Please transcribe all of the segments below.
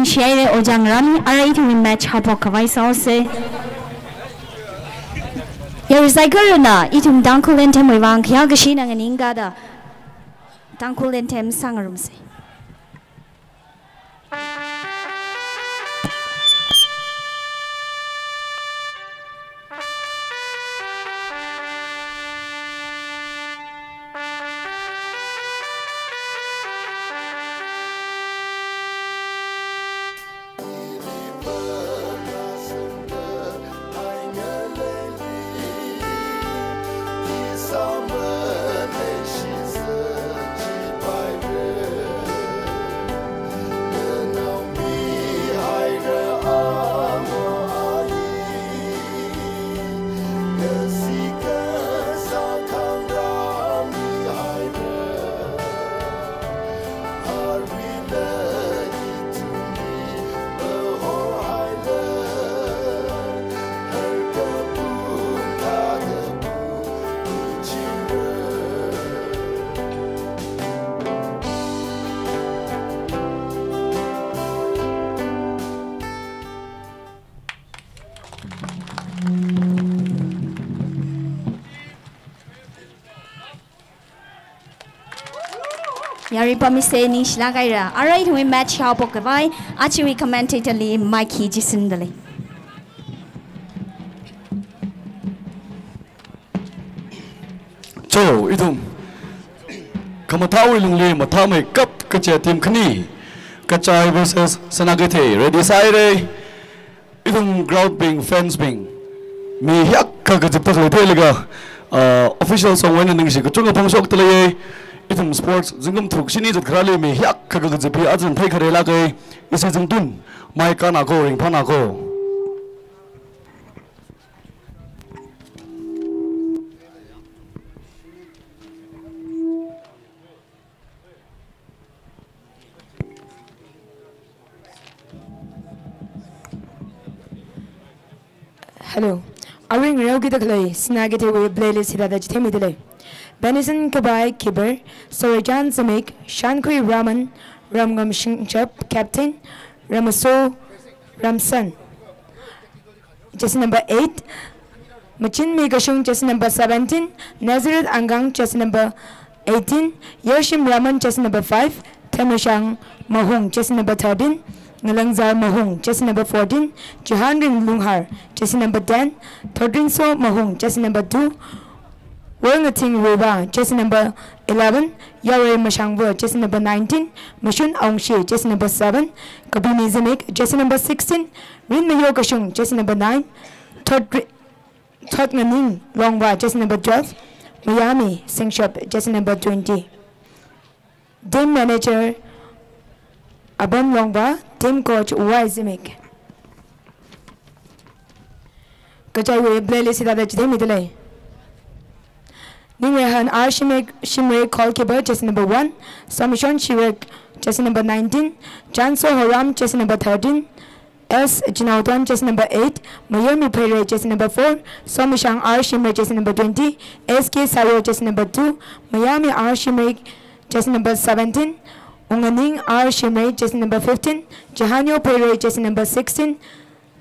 င်းရှိရတဲ့အိုဂျန်ရမ်အရေးကြီးမက်ချပေါ်ခဝိုင်းဆောင်စေယေရိုဇိုက်ကရနာအီတုံဒန်ကူလင်တမ်ဝေဝန်ခရောက်ရှိနငနင်းကားဒဒန်ကူလင်တမ်ဆန်ရုံစ Yari pemisah ni sila gaya. Alright, we match how pok kawai. Acu we commented Mikey Jisindale. dale. Jo, itu. Kamu tahu ilung le, matamu kap kacah tim kini. Kacah versus senagite. Ready saire. Itu ground bing, fans bing. Mihak kagak cepat lepel lega. Uh, official song wayne ningsi. Kacung apa masuk tule ye. Rhythm Sports zingum thuk sini tu kerali mi hiak kagak jepi azan thai kare la gay isi zing dun mai kana go ring pana go Hello, I ring real good. Snaggy, we playlist this here. That's the middle. Benison Kabai Kiber, Sorajan Zamik, Shankui Raman, Ramgam Shinchap, Captain, Ramaso Ramsan. Just number 8. Machin Megashung, just number 17. Nazareth Angang, just number 18. Yoshim Raman, just number 5. Temushang Mahung, just number 13. Ngalangzar Mahung, just number 14. Jahandrin Lunghar, just number 10. Thodrinso Mahung, just number 2. Wangating Ruba, just number 11. Yare Mashangwa, just number 19. Mashun Aungshi, just number 7. Kabini Zamik, just number 16. Rin Mayokashung, just number 9. Thod Nganing Longwa, just number 12. Miami Singshop, just number 20. Team manager Abam Longba, team coach Y Zimik. Kachai we playlist ida da jide midle. Ningwe han R Shimre keeper just number 1. Samishon Shirek just number 19. Janso Haram just number 13. S. Jinautan, jersey number 8, Mayurmi Pere, jersey number 4, Somishang R. Shimre, jersey number 20, SK Sayo, jersey number 2, Miami R. Shimre, jersey number 17, Unganing R. Shimre, jersey number 15, Jahanyo Pere, jersey number 16,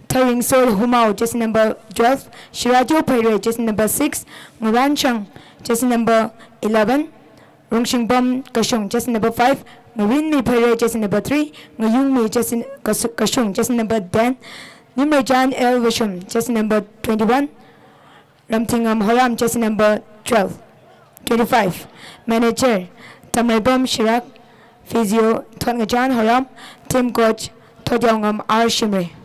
Taring Sol Humao, jersey number 12, Shirajo Pere, jersey number 6, Nguran Chang, jersey number 11, Rongshing Bom Kashong, jersey number 5, Marine Mi Pere, jersey number 3, Ngayung Mi, jersey Kashong, Kashung, jersey number 10, Nimre Jan El Vishum, jersey number 21, Ramtingam Horam, jersey number 12, 25. Manager, Tamaibom Shirak, Physio, Thongajan Horam, Team Coach, Todyongam R. Shimre.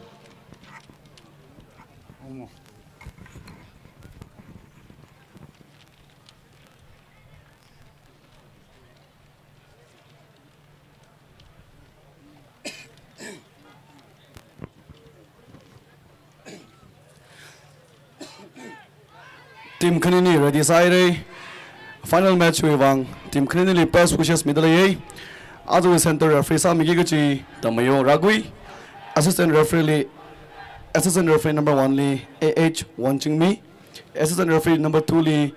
Team khanini ready sai re final match we wang. Team khanini li best wishes middle ye adu center referee sa mi gi chi tamayo ragui. Assistant referee li assistant referee number 1 li ah wanching mi assistant referee number 2 li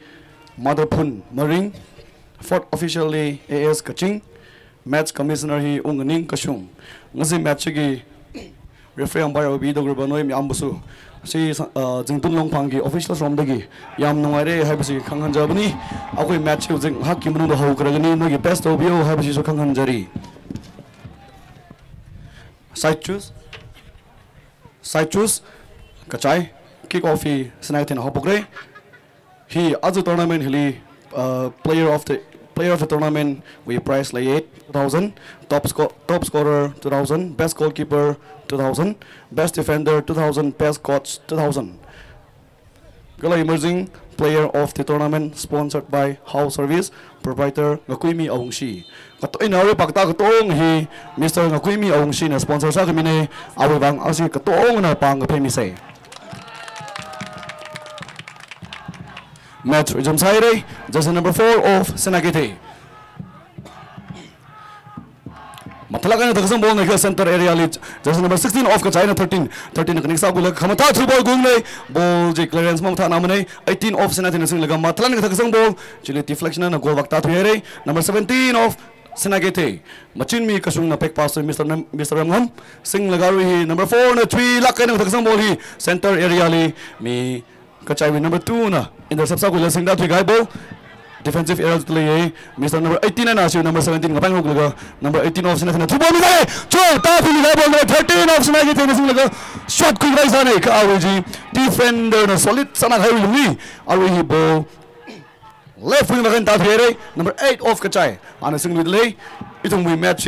phun maring. Fourth official li as kaching. Match commissioner hi ungning kashung. Ngasi match gi referee umpire bi dogro noi mi ambusu जिंतु लोफांग की official from नुरे खाजनी match की मूंग होगी नई best तब है खाजरी साइड चूस साइड चूस कचाई किक ऑफी सिनाई थी हाबग्रे हि आज tournament heli player of the player of the tournament we prize लाइ eight two thousand top score top scorer two thousand best goal keeper 2000 best defender 2000 best coach 2000 Gala emerging player of the tournament sponsored by House Service proprietor Ngakuimi Aungshi kato inare pakta katong hi Mr. Ngakuimi Aungshi na sponsor sa kami ne awibang asi katong na pang pemi say match Saire, jersey number 4 of Senagite. मतलब कहीं दक्षिण बोलने के centre area लिच जैसे number 16 of का China 13 13 का निकसा गुलाब खमता through ball गुंग नहीं बॉल जी क्लेरेंस में था नाम नहीं 18 ऑफ़ सेना थी नसीन लगा मतलब कहीं दक्षिण बॉल चलिए टिफ्लेक्शन है ना गोल वक्ता थ्रू एरे नंबर 17 ऑफ़ सेना के थे मचिन मी कसुंग ना पेक पास से मिस्टर मिस्टर रमगम सिंह लगा रही है नंबर फोर ने थ्री लाख कहीं दक्षिण बॉल ही सेंटर एरिया ली मी कचाई नंबर टू ना इंटरसेप्शन को लेसिंग दा three guide ball defensive air जितले यही मिस्टर नम्बर एटिन नै नआसियो नम्बर सेभेन्टिन घपाइ मुग लग नम्बर एटिन अफ सिना थिएन थुपा मिलाए छो ता फिल गए बोल्दै थर्टिन अफ सिना गीत सिना लग शॉट कुल गाइस आने का आवे सना खाइ लुनी और वही बो लेफ्ट विंग में ता फेरे नम्बर 8 ऑफ कचाई माने सिंगल ले इतुम वी मैच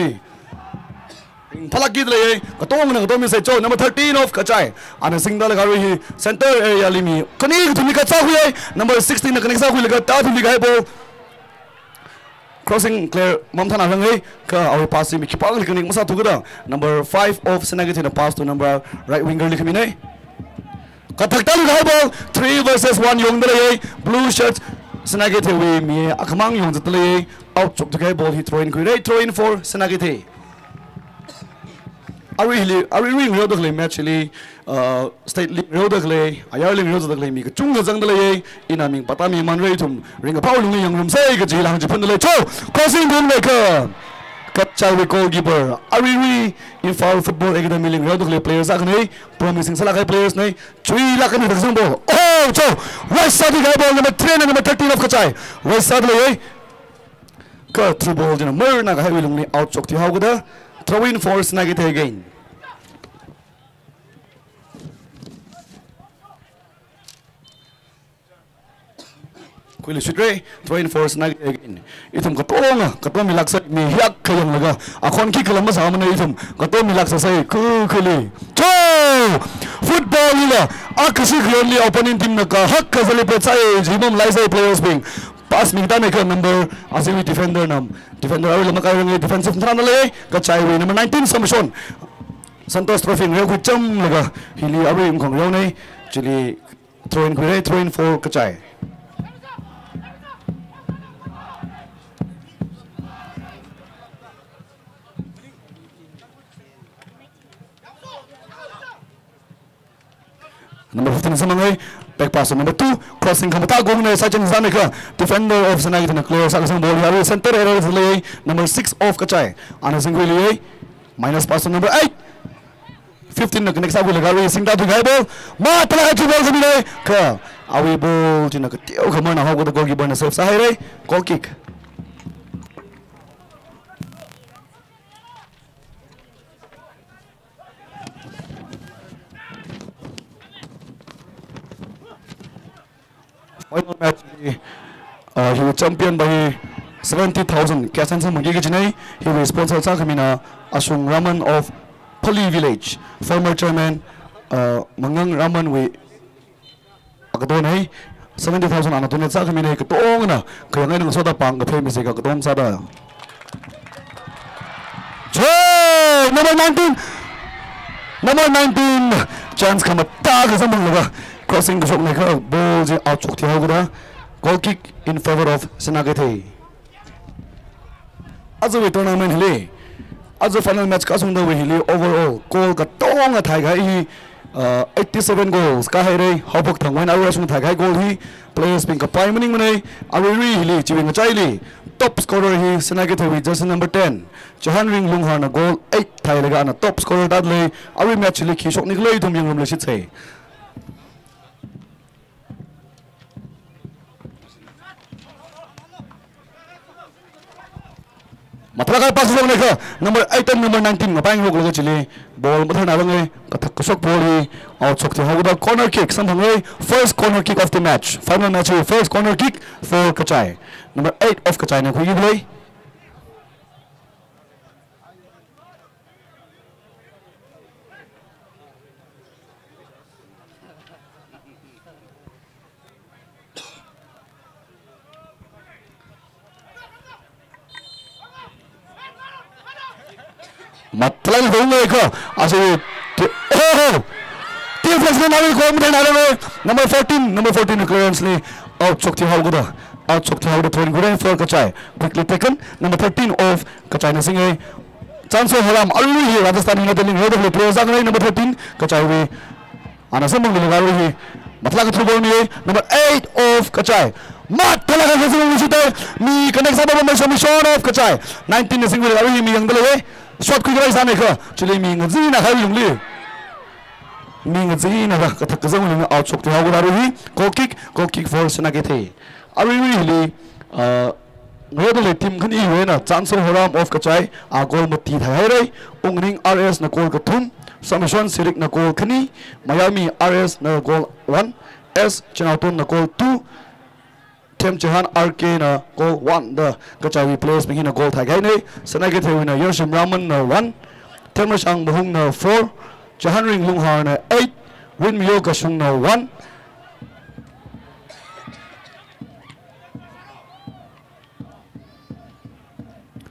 थलाकी दले कतोंग ने कतोंग में से चो नंबर थर्टीन ऑफ़ कचाए आने सिंगल कारो ही सेंटर एरिया ली मी। कनी तुम्ही कचा हुए नंबर सिक्सटीन ने कनी कचा हुए लगा तार तुम्ही गए क्रॉसिंग क्लियर ममता नारंग है। का और पास ही मिक्की पाग लिखने में साथ नंबर फाइव ऑफ़ सेनेगेटिव ने पास तो नंबर राइट विंगर लिख मिने कतकतल तो गए बो। थ्री वर्सेस वन यंग दले ब्लू शर्ट सेनेगेटिव वे मिये अकमांग यंग दले आउट चुप गए बो। ही थ्रो इन कोई थ्रो इन फॉर सेनेगेटिव ari hili ari ring ro dakle match uh, state league ro dakle ayar ling ro dakle mi chung ga jang dale ina ming pata mi man rei thum ring paul ngi yang rum sai ga ji lang ji phun dale cho crossing gun le ka kachai we goalkeeper ari ri in foul football academy ling ro dakle players nei promising sala ga players nei chui la ka ni dak sang bo oh cho right side ga ball number 3 and number 13 of kachai right side le ka through ball jina mer na ga hai lung ni out chok ti hau ga throw in force nugget again. Kuli sudre throw in force nugget again. Itum katolo nga lah, katolo milaksa mihiak kayang laga. Akon ki kalamba sa amon itum katolo milaksa sa kuli. Football ila akasi glory opening team naka hak kasi lepet sa imam players being pass mi dame ka number asimi defender nam. Defender awi lama ka ngi defensive thana le ka chai we number 19 samson. Santos trophy ngi ku cham laga. Hili awi ngong yo nei chili throw in kuire throw in for ka chai number 15 samangai back pass number 2 crossing kamata gong na sachin zameka defender of sanai na clear sa sang ball yaru center error le number 6 off kachai ana singwi le minus pass number 8 15 na connect sa lagar we sing da gai ball ma tala ka ball sabi le ka awi ball tina ka tio ka ha go da goalkeeper na safe sa hai re goal kick final match uh, he will champion by 70,000 Kasan Sang Mungi Gajinai he was sponsored Sakamina Ashung Raman of Pali Village former chairman uh, Mangang Raman we Akadonai 70,000 anatunya Sakamina ketong na kayangay ng soda pang kapay misika ketong sada Jay! Number 19! Number 19! Chance kama tak sa mga crossing सक्नेखा बल जे out सक्थ्यो गुरा goal kick in favour of सेनागथे आज वे tournament हेले आज final match कसुङ Dave हेले overall कोलका tongue थाइगा इ 87 goals ka hai rei hobok thangwan aru asung thagai goal hi players pink pai mining mane aru ri hili chiwin chaili top scorer hi senage thewi jersey number 10 johan ring lunghorn goal 8 thai lega na top scorer dadle aru match likhi shok niklei thum yengum le number yet number nineteen मोलि बोल मैले पत्थक corner kick सक्नर kick first corner kick of the match final match हो first corner kick four कचाइ number यो ko mudai na lo number 14 number 14 clearance ni out chok thi hau guda out chok thi hau da thon guda for kachai quickly taken number 13 of kachai na singai chance horam allu hi rajasthan na deling head of the players ang number 13 kachai we ana samang ni garu hi matla ka thubol ni number 8 of kachai mat tala ka kasi mo sito mi connect sa ba mo mission of kachai 19 na single hi mi yang dalawe shot ku gai sane ka chile mi nga zi na khai lung li mi nga zi na ka thak zang lung out chok te hagu daru hi goal kick goal kick for sena ke the ari ri li uh ngode le team khani we na chance horam off ka chai a goal ma ti thai re ungring rs na goal ka thum samishon sirik na goal khani miami rs na goal 1 s chinauton na goal 2 tem chahan RK na goal 1 da kachawi players ming a goal thai gai nei sanage the na yoshim raman na one. Tem rashang bahung na 4 chahan ring lung har na eight. Win myo ka shung na 1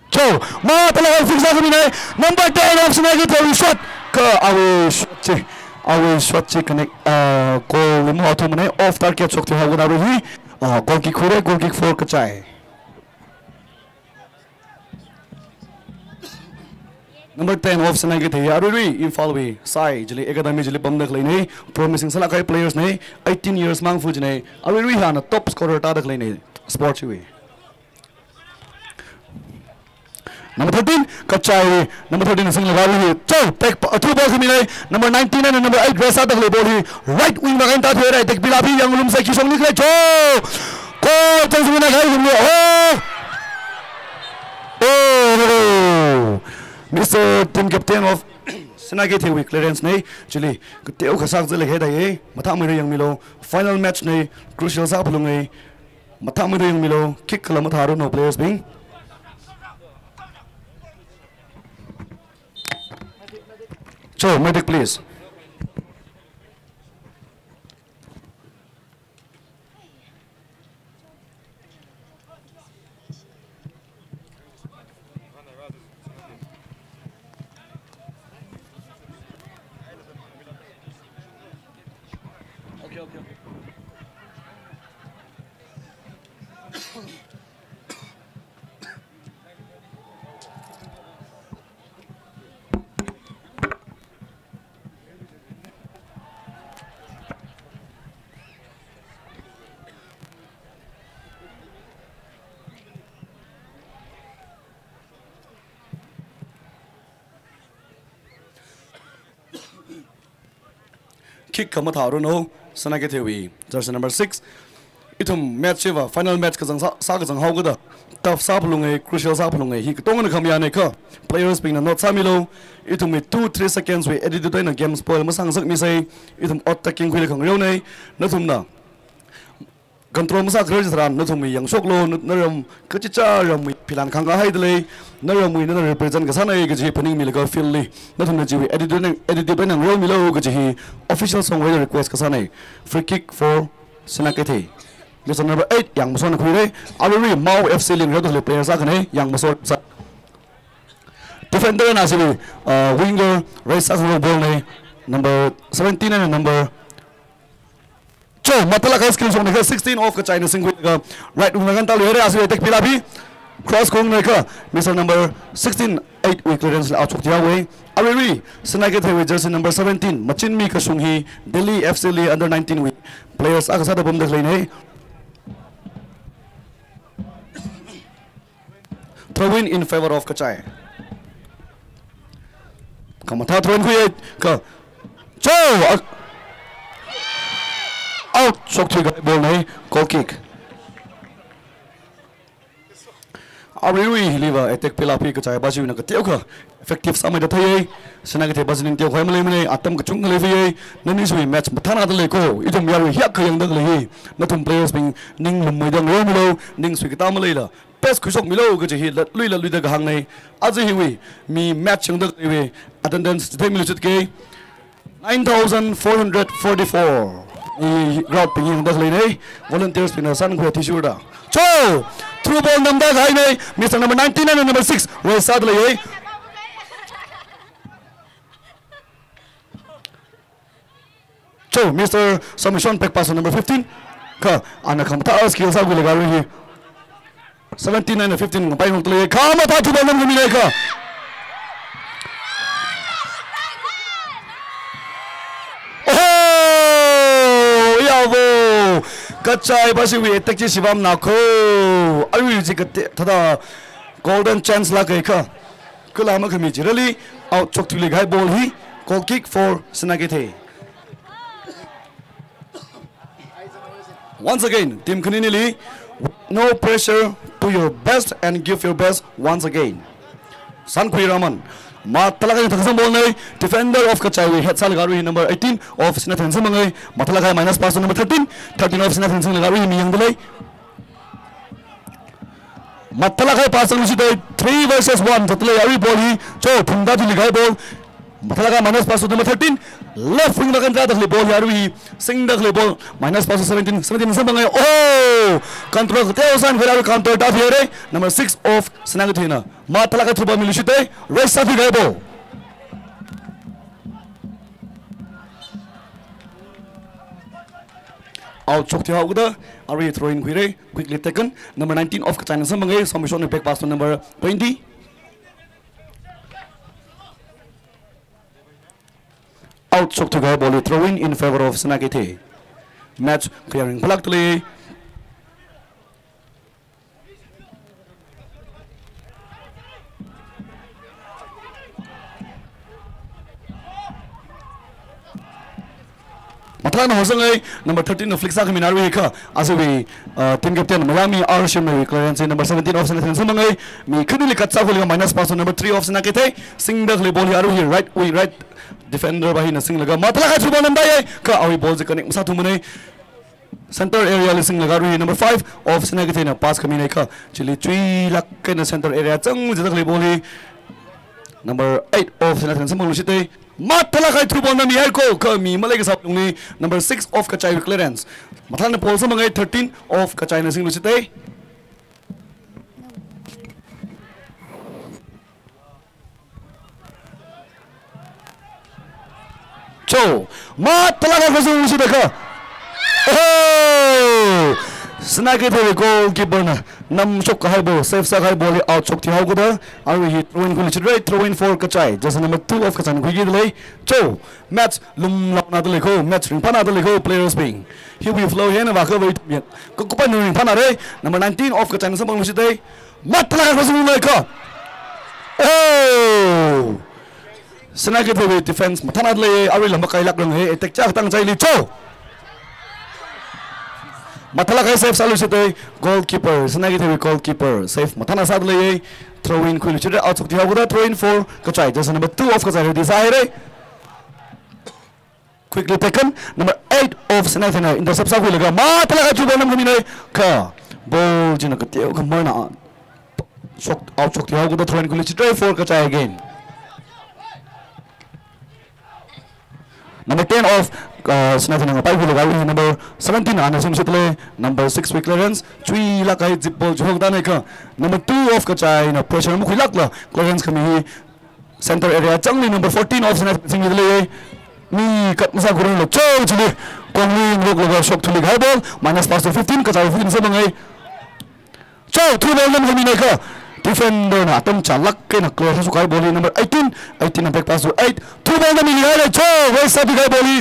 Cho, ma pala fix na kami nai number 10 of sanage the shot. Ka awe shot che awe shot che connect uh goal mo auto mane off target chok the hagu हाँ, गोकी खुरे गोकी four कचाए number ten of सेना के थे। अरुरी इम्फाल भी साई, ज़िले एकदम ही ज़िले बंदक लेने प्रोमिसिंग सलाह के प्लेयर्स नहीं 18 इयर्स मांग फुज ने अरुरी हाँ ना टॉप स्कोरर टाइप लेने। स्पोर्ट्स हुई। Number 13, Kachari. Number 13, Singh Lagari. So, take two balls in Milay. Number 19 and number 8, Vesa Dagli Bori. Right wing back and that way. Take Bilabi, Young Room Saki Song Nikle. So, go, Chang Singh Oh, oh. Mr. Team Captain of Senagi Thewi, Clarence Nay, Chile. Teo Khasak Zile Heda Ye. Matha Mere Yang Milo. Final match Nay. Crucial Zabulung Nay. Matha Mere Yang Milo. Kick Kalamatharu, no players being. So, maybe, please. kick kama tharo no sana ke thewi jersey number 6 itum match eva final match ka jang sa ka jang hauga da tough sap lungai crucial sap lungai hi tong na khamya ne kha players being not samilo itum me 2 3 seconds we edit the game spoil ma sang sak mi sei itum attacking khuile khang reu nei. Control masa krer jisran na thum yang sok lo na ram ka chi cha ram mi pilan khang ga hai dele na ram mi na represent ka sana ga ji paning mi ga feel li na thum na ji edit na edit to na reu mi lo ga ji official song request ka sana free kick for sinakete Mr. number 8 yang mason khui re Aluri Mau FC ling ro le player sa kane yang mason sa defender na sibi ờ, winger right sa ball ne number 17 and number Cho matala ka skill song ne 16 off ka China sing ka right ung nagan tal here asibi tek pila bi cross kong ne ka number 16 8 week clearance out chok dia we Aluri Sinagate with jersey number 17 machin mi ka sung hi Delhi FC li under 19 week players aka sa da bom dak le throw in in favor of Kachai. On, throw in kuya ka. Cho soktuygay bolnay goal kick ariwi liva attack pilapi ka chai baju na ka teu kha effective samai da thai sena ka thai baju nin teu khoi malai malai atam ka chung levi ai nani sui match mathana da leko idum yar hi ka yang da lehi na thum players bing ning lum mai da ngom lo ning sui ta malai la pes khusok milo ka chi lat lui la lui da hang nei aji hiwi mi match chung da levi attendance thai milu chit ke 9444 यी ground पिङ हुँदाखेरि नै volunteers भनेर सानो थिचुड छो through बल number है नै mister number ninety nine number six हो साथलाई है छो मिस्टर समी सन पेक पास नम्बर 15 ख आना खाम त अस्कि हो साबुले गाह्रो यही seventy nine ayu ji ka thada golden chance la kai ka kula ma khami jirali out chok tu le gai ball hi goal kick for sinagete once again team khaninili no pressure do your best and give your best once again san kui raman matalaga thaksa ball nei defender of kachawi hetsal Gari, number 18 of sina thensa mangai matalaga minus pass number 13 13 of sina thensa garu mi yang dulai matalaga pass ngi dei 3 versus 1 thatle yawi ball hi cho phunda ji ligai ball matalaga minus pass number 13 left wing bakan da dakli ball yaru hi sing dakli ball minus pass 17 17 sa bangai oh control te osan phiraru counter ta here number 6 of snagathina matalaga thuba milishite right safi gai ball out chok ti hauda ari throwing khire quickly taken number 19 of kachana sa bangai samishon back pass to number 20 out सक्थ्यो भयो भोलि throw in in favour of सेनाकी थिए match clearing flag Matana Hosangai, number 13 of Flixa Kaminaru Hika, as we uh, team captain Miami Arshim clearance number 17 of Sanatan Samangai, me Kudili Katsavuli minus pass number 3 of Sanakite, sing the ball here, right, we right defender bahi na sing laga. Matla ka chuba nam dai ka awi ball je connect sa thumune. Center area le sing laga ri number 5 of snagate na pass kami nei ka. Chili chui lak ke na center area chang je dakle ball number 8 of snagate samang lusite matla ka chu ball na mi hai ko ka mi malai ka sap ni number 6 of kachai clearance matla na ball samangai 13 of kachai na sing lusite Cho, ma talaga ko sa ka. Oh! Snagi to goalkeeper na nam chok hai ball safe sa kai ball out chok ti hago da anh ấy throw in kuli chidrai throw in for kachai. Just number 2 of kachan kuigi dile cho match lum lak nào dile ko match ring pana dile ko players being. Here we flow here na va ko wait miet ko ko pan ring pana re number 19 of kachan sa bang lusi mat talaga ko sa ka oh! Sna ke the defense mathana anh ari lamba kai lak rang he e attack cha tang chai li cho. Matala kay safe salu sitoy goalkeeper sinagi thebi goalkeeper safe matana sad le yei throw in khulu chira out sokti hogoda throw in for ka try just number 2 of ka try desire quickly taken number 8 of sinathana intercept sa khulu ga matala ka chuba nam minai ka ball jina ka teo ka mana sok out sokti hogoda throw in khulu chira for ka try again number 10 of uh, Snathan ng Pai Hulaga number 17 ana sim sitle number 6 week clearance. chui la kai zip ball jhok da ka number 2 of kachai na pressure mu khilak la clearance kami hi center area changli number 14 of Snathan sing ile mi kat masa gurun lo cho chili kong ni lok lok shot thuli gai ball. Minus pass to 15 ka kachai 15 sa bangai cho thu ball nam kami na ka defender na atom chalak ke na clearance su kai boli number 18 18 na back pass to 8 two ball na mili hai cho wai sa bi kai boli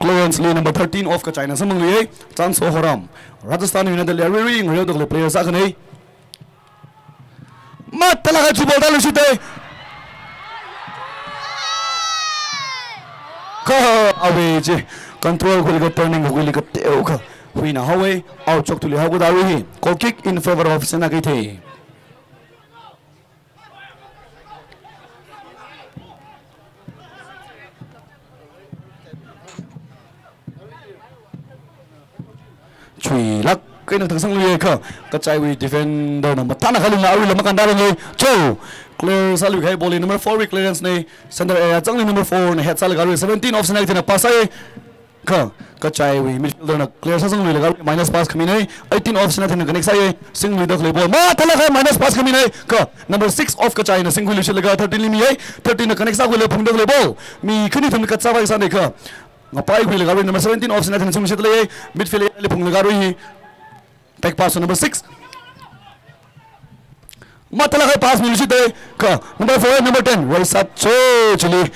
clearance lee number 13 of ka china samang li chance ho horam rajasthan united le ring reo dog le player sa kanai mat talaga ball dalu site ka away je control khul ga turning khul ga teu kha huina hawe out chok tuli hagu daru hi goal kick in favor of sena kai the chui chui chuilak sang lui kha ka chai wi defender na matana khalun na awi lamakan daran le cho clear salu kai ball number 4 week clearance nei center area changli number 4 na head sal garu 17 option ai thina pasai ka ka chai wi midfielder na clear sa sang lui lagaru minus pass khami nei 18 option ai thina connect sai sing lui dak le ball ma thala khai minus pass khami nei ka number 6 off ka chai na sing lui shil laga 13 limi ai 13 na connect sa ko le phung dak le ball mi khani thun ka chawai sa nei ka ngapai lùi là gari number 17 off nó sung sit lùi midfielder lùi phung là gari Back pass to number six. Matala kai pass milu site ka number four number ten Roy Sacho chili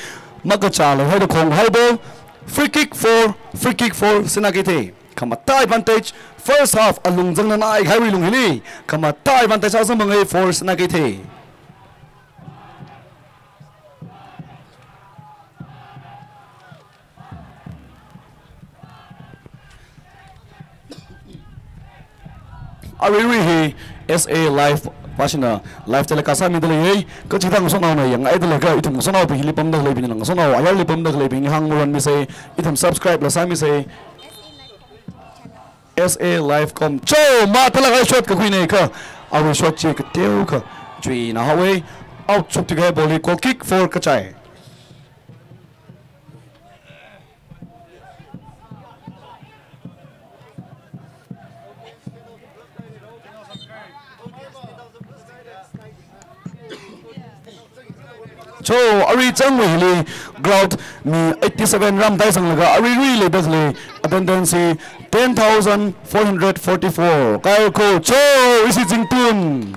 magachalo hai khong hai ball free kick for free kick for Sinagite kamata advantage first half alung jang na nai hai lung hili kamata advantage asa mangai for Sinagite ari hi SA live pasina live telecast mi dele ei ko chi thang song na yang ai dele ga itum song na bi li pam da le bi nang song na ayar li pam da le bi hang ron mi se itum subscribe la sa mi se SA live com cho ma tala ga shot ka kui nei ka awi shot che ka teu ka chui na hawe out chuk ti ga boli ko kick for ka chai cho ari chang Wei li ground mi 87 ram dai sang laga, ari ri le dak le attendance 10444 kai ko cho, isi jing tun.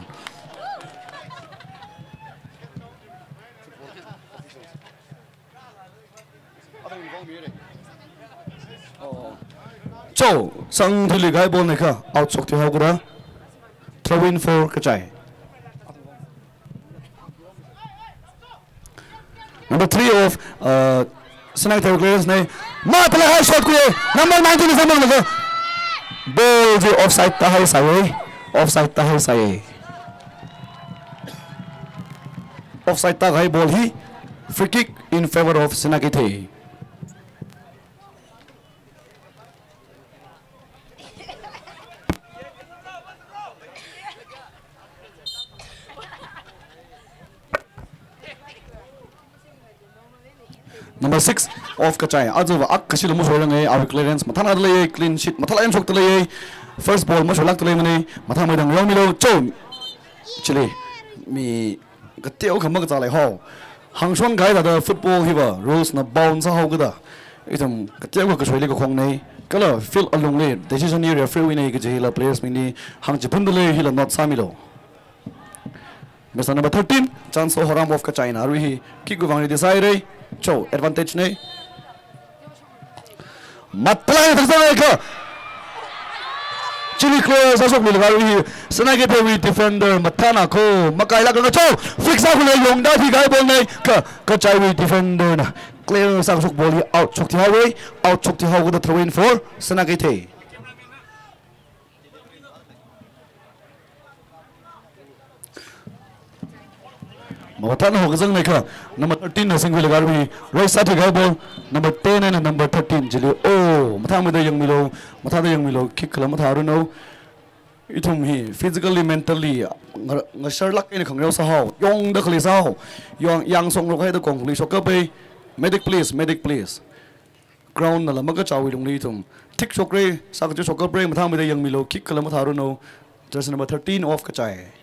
Cho, sang thili gai bol ne kha out sok ti hagura throw in for kachai number three of uh, Terror Clearance ने मात लगा shot को number 19 number में लगा ball जो offside ता है साये ऑफसाइड ता है साये ऑफसाइड ता है ball he free kick in favour of Sinakite number six of kacai azu ba ak kasi lu mu soyang ai avi clearance mathala adle ye clean sheet mathala em sok tle ye first ball mu solak tle mane mathama dang yo milo cho chile mi gatte o khamak ta lai ho hang shong gai football hiba rose na bounce ho ga da itam gatte o ka soyle ko khong nei kala feel along le decision ni referee nei ge jila players mi ni hang je bundle hi la not samilo Mesa number 13, chance for Horamov ka China. Aruhi, kikuvang ni desai rei. Eh? Cho, advantage nei. Matpalai thaksa rei ka. Chili clear, sasok milik aruhi. Sanage pewi defender, matana ko. Makaila laka ka cho. Fix ako na yung dahi gai bol nei. Ka, ka chai defender na. Clear sasuk boli out chok ti highway. Eh? Out chok ti highway with the throw in for. Sanage tei. Number 10 Hong Zhang Neka. Number 13 là sinh viên Hassan Villagarbi. Right side to Gabo. Number 10 này là number 13 chỉ Jilly. Oh, Matama đây Young Milo. Matama Young Milo. Kick Lamataruno. Itum he physically, mentally. Sherlock không nhớ sao, Young the Kalisao. Young young Song lúc ấy đã Rokai the Kongli Shokabe. Medic please, medic please. Ground là làm cái chào the đồng Chawi Lunglitum. Tick Shokre. Sakaju Shokabre. Matama đây Young Milo. Kick Lamataruno. just number 13 off cái Kachai.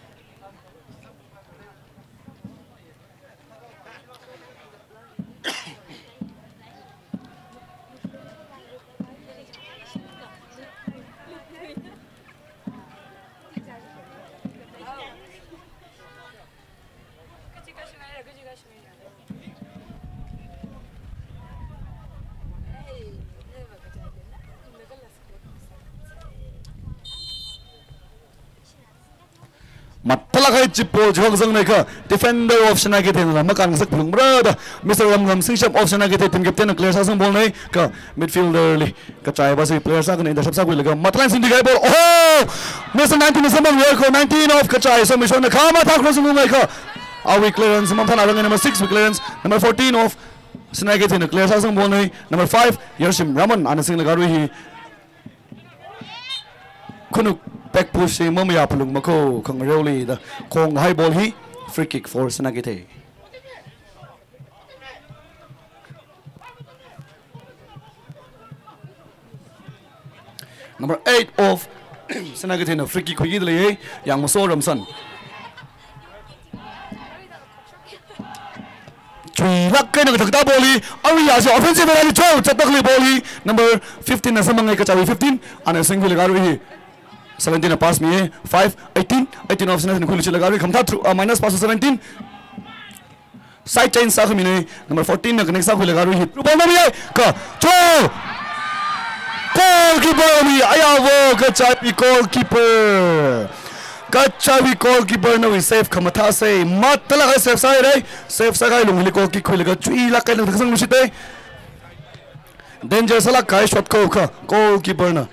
chipo jhong zang nei kha defender option age the lam kan sak phung bra da mr ram ram sing shap option age the team captain na clear sa sang ball nei ka midfielder li ka chai ba si player sa kan intercept sa ko lega matlan sin digai ball oh mr 19 is among ko 19 of ka chai so mission ka ma tha crossing nei ka awi clearance mam thana number 6 clearance number 14 of sinage the clear sa sang ball nei number 5 yershim raman an sing lega ru hi kunuk back push se mom ya pulung mako khang roli da khong high ball hi free kick force na ki the number eight of sena ki the na free kick khu yi de le yang so ramsan. Chui lắc cái này thằng ta boli ông ấy giờ offensive là đi chơi chặt tắc li boli number 15 là sao mà ngày cái cháu 15 anh ấy sinh viên là cái gì 17 pass me 5 18 18 of sinas khuli chila garu khamtha through uh, minus pass 17 side chain sa khmine number 14 na connect sa khuli garu hit ball na ye ka cho goalkeeper mi ayavo ka chapi goalkeeper ka chapi goalkeeper na we save khamatha se matla ga save sai re save sa ga lungli ko ki khuli ga chui la ka na thang musite danger sala kai shot ko ka goalkeeper na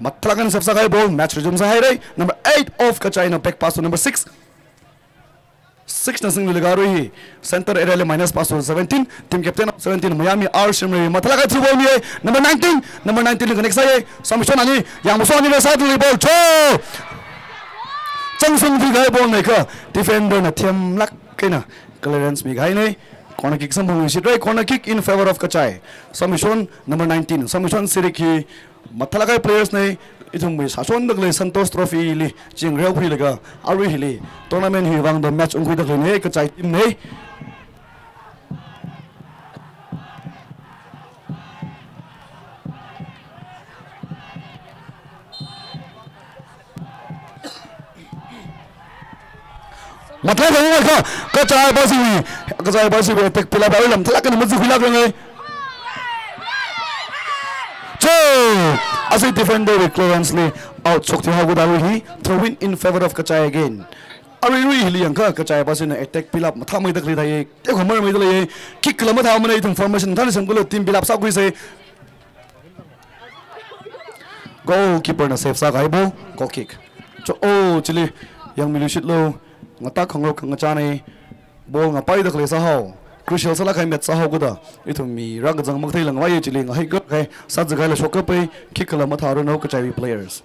Matlagan Safsakai ball. Match resumes Hairei. Number 8 off Kachina. Back pass to number 6. Six नसिङ लिगारो ही centre area ले minus pass हो 17 team captain 17 मियामी आर शिमरे मतलगा three ball लिए number 19 number 19 ले कनेक्ट साये समशन अनि यांग मुसो अनि साथ ले बॉल छो चंगसुन भी गए बॉल ने का डिफेंडर ने थियम लक केना क्लियरेंस में गए नहीं corner kick some bullshit right corner kick in favor of kachai samishon number 19 samishon siriki mặt thằng mathalaka players nei trophy đi, दगले संतोष ट्रॉफी लि चिंगरेव फ्री tournament आरु हिली tournament match ông the được lên này, ने trái tim này, mặt hết rồi các cái trái bao giờ cái trái bao giờ về tịch pila bao lầm thắc lắc cái này mất gì khuyên lắc rồi As a defender with clearly out Sokti Hagudaru he throw in in favor of Kachai again. Ari Rui Liang Ka Kachai Basin attack Pilap Matamai the Kritai, Tekomer eh, Midley, kick Lamatamanate formation, Tannis and Gulu team Pilap Sakui say goalkeeper na save sa kaibo goal kick. Cho oh, o chili yang milushit lo ngata khongro khanga chane ball nga pai dak le sa crucial sala khai met sa ho guda itu mi rang jang mak thai lang wai chili nga hai gap khai sa jaga la shok pe kick la ma tharu no ka players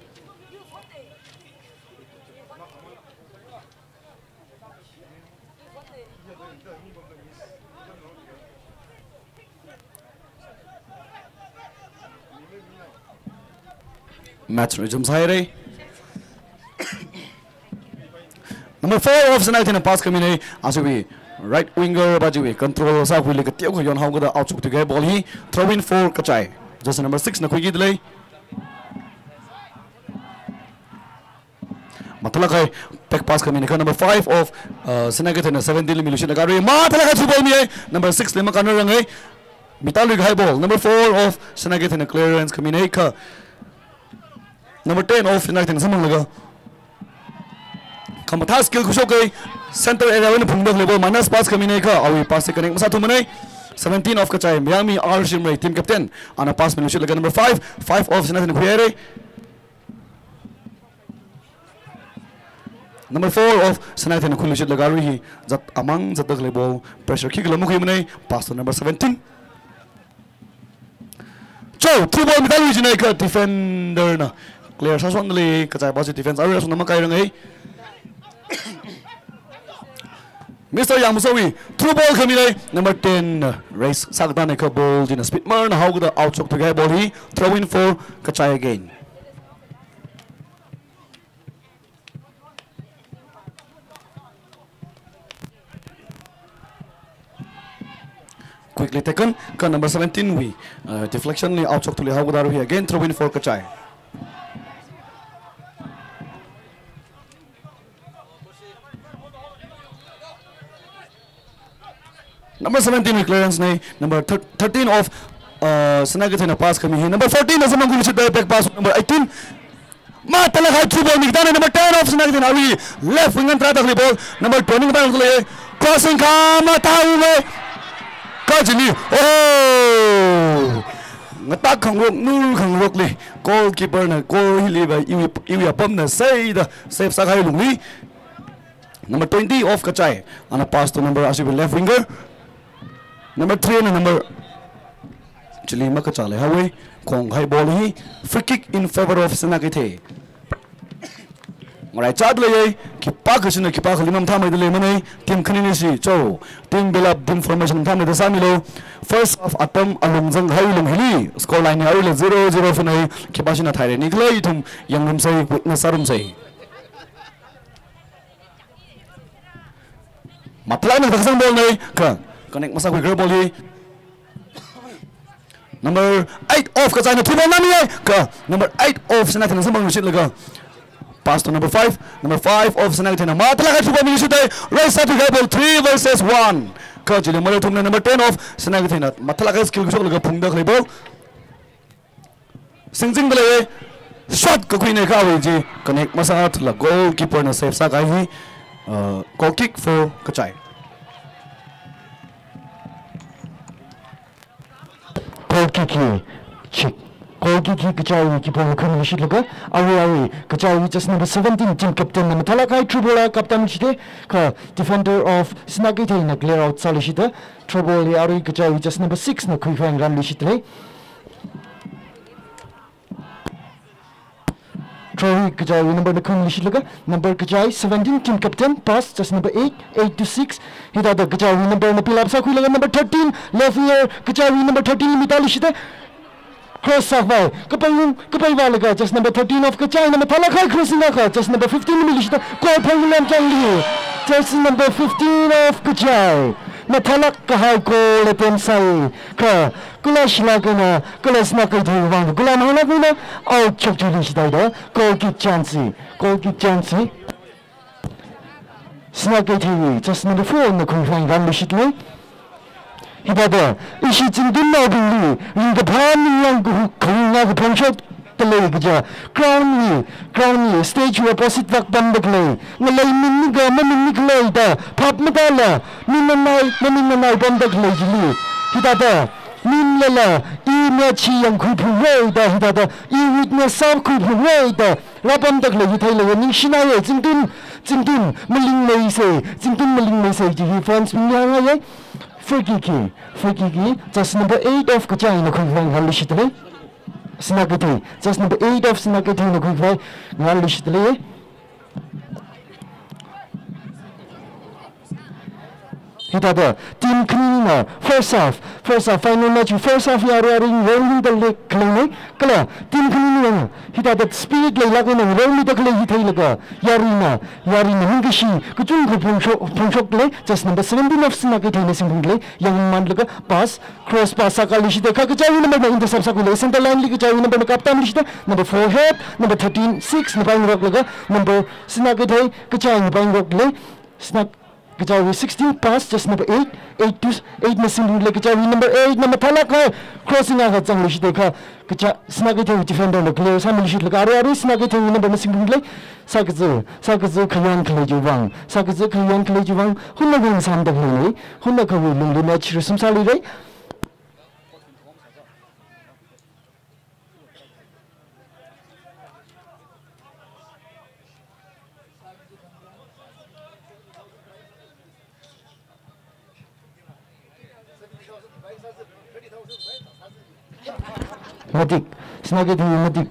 match resumes hai number 4 of tonight in a pass coming as we right winger bajiwe control sa khui le katiau khayon hau gada out chuk tige ball hi throw in for kachai just number 6 na khui gidlei mathala kai back pass kami ka number 5 of uh, sinaga thena 17 li milushin lagari mathala kai thubol mi number 6 lema kana rangai mitali high ball number 4 of sinaga thena clearance kami nei ka number 10 of sinaga thena samang laga kamatha skill khusho kai center area wen phungdak level minus pass kami nei ka awi pass se connect masa thu manai 17 of Kachai, Miami R. Shimray, team captain, on a pass minution like number 5, 5 of Sinathan Kuyere. Number 4 of Sinathan Kulishat Lagari, that among the ugly ball, pressure kick Lamuki pass to number 17. Joe, two ball medal originator, defender na. Clear sa swandali, Kachai positive defense, area sa naman kayo ngay. Mr. Yang Musawi, through ball kami lai number 10 race sakta ne ka ball din speed man how the outside to ball he throw in for Kachai again. Quickly taken, ka number 17 we uh, deflection outside to the again throw in for Kachai. Number 17 with clearance nay. Number 13 of uh, Sanagat pass coming here. Number 14 as a Mangul should back pass. Number 18. Ma talaga two ball Migdana. Number 10 of Sanagat Awi. Left wing try the ball. Number 20 ball crossing kama tao me. Kajini. Oh. ngata khang rok nul khang rok li goalkeeper na goal hili ba iwi iwi apam na say the save sa khai lungli number 20 off kachai on a pass to number asibi left winger number three ने number चली मक चाले हवे कोंग high ball he free kick in favour of सेना के थे मराई चाट ले जाए कि पाक चुने कि पाक लिमम था मेरे लिए मने टीम खनी नहीं सी चो टीम बिला बूम फॉर्मेशन था मेरे सामने लो फ़र्स्ट ऑफ़ अटम अलंगजंग हाई लंग हिली स्कोर लाइन है अभी ले ज़ीरो ज़ीरो फिर नहीं कि पास ना थाई रे निकले ये तुम यंग हम से नसारुम से मतलब ना दर्शन बोल नहीं कर connect masa quicker ball number 8 off ka chai na nami ai ka number 8 off sana thana samang shit laga pass to number 5 number 5 of sana thana ma tala ka thibol mi shit ai right side to ball 3 versus 1 ka jile mala thumna number 10 of sana thana mathala ka skill kusok laga phungda khli ball singjing bale shot ka kuine ka awi ji connect masa thla goalkeeper na save sa kai hi goal kick for kachai 골키키 치 골키키 그자위 기본 큰 미실가 아위 아위 그자위 just number 17 team captain na matalakai trubola captain chide ka defender of snagite na clear out salishida trouble yari 그자위 just number 6 na kuifang ram lishitle Troy Kajai number Kun Lishilaga number Kajai 17 team captain pass just number 8 8 to 6 Hida the Kajai number na Pilap Sakuilaga number 13 left winger Kajai number 13 Mitali Shita cross sakbai kapayung kapaywalaga just number 13 of Kajai number Talakai Krusinaga just number 15 Milishita Kwa Pangulam Changli just number 15 of Kajai metalak kahayko le pensai ka kulash la kana kulash na kai thing wang kulam hana kuna au chok chok ni shidai da ko ki chansi ko ki chansi sna kai thing just na the phone na kung fang gan bishit le hibada ishi ching din na bin ni ring da pan ni yang ku kung na ku pang shot tele gja crown ni crown ni stage wa posit vak bam bak le ngalai min ni ga min ni klai da phap ma da la min na nai min na nai bam bak le jili hita da min la la chi yang khu phu we da hita da i wit ne sam khu phu we da la bam dak le thai le ni shina ye jing tin jing tin maling mei se jing tin maling mei se ji fans min ya ye free kick free kick just number 8 of kachai na khu wang hal shi tele सिमाकै थियो एट अफ सिमा केही थियो लिसितले da team cleaner first half first half final match first half yari yari rolling the leg cleaner kala team cleaner hita that spirit le lago na rong mi takle hi thai laga yarina yarina hing shi kuchung ko phongshok phongshok le just number 17 of sna ke thai sing le man laga pass cross pass ka li shi dekha number in the sab sa center line li ka number kapta mi number 4 head number 13 6 na bang rok laga number sna ke thai ka chawi bang rok le sna Kajawi 16 pass, just number 8, 8 to 8 missing rule, Kajawi number 8, number Tanaka, crossing out at Zanglish, they call Kaja Snagate defender, the clear, some Lish Lagari, Snagate number missing rule, Sakazu, Sakazu Kayan Kaleju Wang, Sakazu Kayan Kaleju Wang, Hunakun Sam the Huni, Hunakawu Lundu Natural Sumsali, right? Matik, snagi the matik.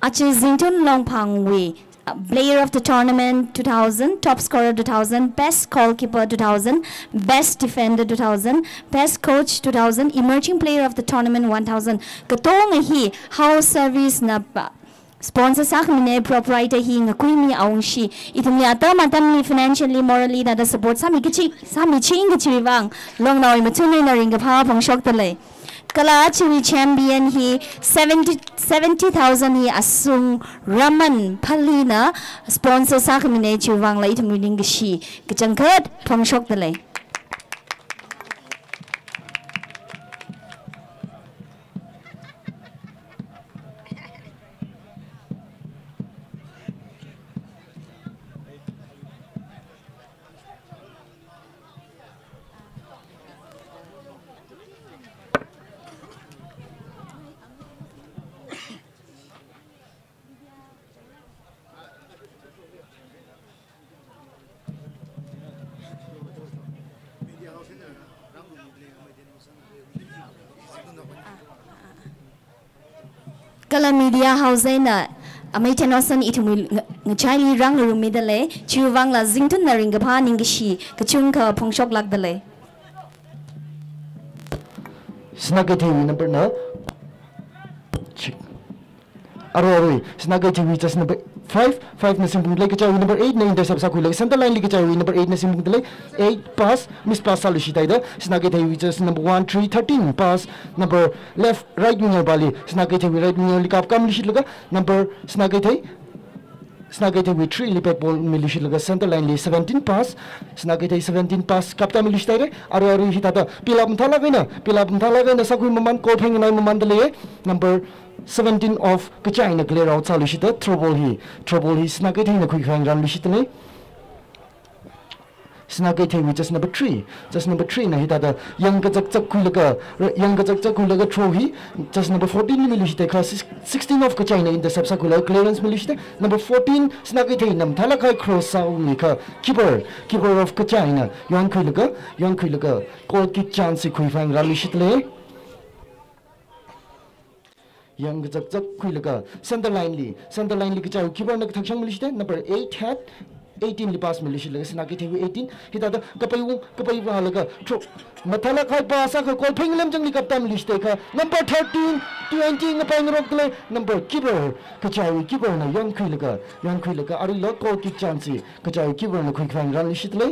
Achi Zington Longpangwi, uh, Player of the Tournament 2000, Top Scorer 2000, Best Goalkeeper 2000, Best Defender 2000, Best Coach 2000, Emerging Player of the Tournament 1000. Katong hi house service na sponsor sa mine proprietor hi nga kui mi aung shi. Itum ya ta matam ni financially morally da support sa mi kichi sa mi ching kichi wang long na ma chune na ring pa pang shok tale kala chiwi champion hi 70 70000 hi asung raman phalina sponsor sa mine chi wang lai tum ring shi. Kichangkhat pang shok tale kala media house na amai tenosan itumi ngachali rang lu mi dale chiwang la zington na ring pha ning shi kachung ka phongshok lak dale the number na. Aro, snagi the just number 5 5 na simbung le kachawi number 8 na intercept sa kulay center line kachawi number 8 na simbung dale 8 pass miss pass sa lushi taida snagi the just number 1 3 13 pass number left right winger bali snagi the right winger li kap kam lishi laga number snagi the Snagate with three lipet ball milishi laga center line li 17 pass Snagate 17 pass kapta milishi tare aru aru hita ta pilap mthala gaina pilap mthala gaina sakui maman ko pheng nai maman dale number 17 of kachai na glare out sa lishita trouble hi trouble hi snaga thai na khu khang ran lishita ne snaga thai which is number 3 just number 3 na hita da yang ka chak chak khu laga yang ka chak chak khu laga throw hi just number 14 mili lishita kha 16 of kachai na in the subsa khu clearance mili lishita number 14 snaga thai nam thala kha cross sa um kha keeper keeper of kachai na yang khu laga yang khu laga goal kick chance khu khang ran lishita le. Yang jak jak kui laga center line li center line li kachai keeper na thakshang milishi ta number 8 hat 18 li pass milishi laga snagi the 18 hita da kapai wu kapai wa laga tro mathala khai pa sa ka kol pheng lem jang li kapta milishi te kha number 13 20 nga pang rok le number keeper kachai keeper na yang kui laga yang kui laga ari lo ko kick chance kachai keeper na kui khang ran lishi tle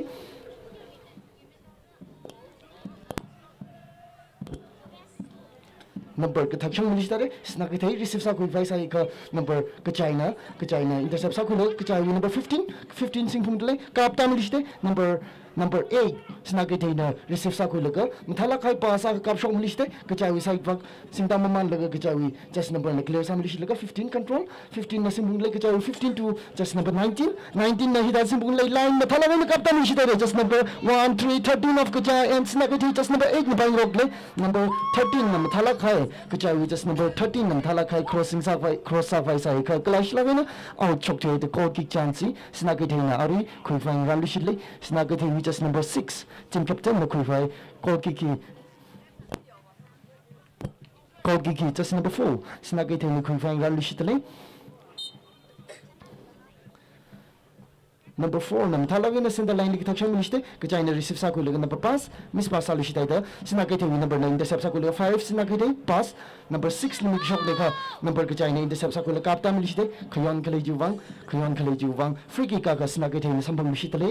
number ka thakshang milishi tare sna snagi thai receive sa ko advice ai ka number ka china ka china intercept sa ko ka china number 15 15 sing phum tle ka apta milishi te number number 8 snagi the na receive sa kui laga mthala khai pa sa ka shong milishi te ka sa vak singta maman laga ka chai just number na clear sa milishi laga 15 control 15 na sing phum le ka chai 15 to just number 19 19 na hida sing phum line na thala na kapta milishi te just number 1 3 13 of kacha and snagi the just number 8 na bang rok le number 13 na mthala khai ka chai just number 13 na mthala khai crossing sa vai cross sa vai sa ka clash la na out chok the the goal kick chance snagi the na ari khoi fang ran li shile snagi the just number 6 team captain na khoi fai goal kick ki goal kick ki just number 4 snagi the na khoi fang ran li number 4 nam thala gena senda line lik thaksham miliste ka chaina receive sa kulega number 5 miss pass salu shita ida sina ke the number 9 intercept sa kulega 5 sina ke the pass number 6 limik shot number ka chaina intercept sa kulega kapta miliste khyon khale juwang khyon khale juwang free kick ka sina ke the sambam mishitale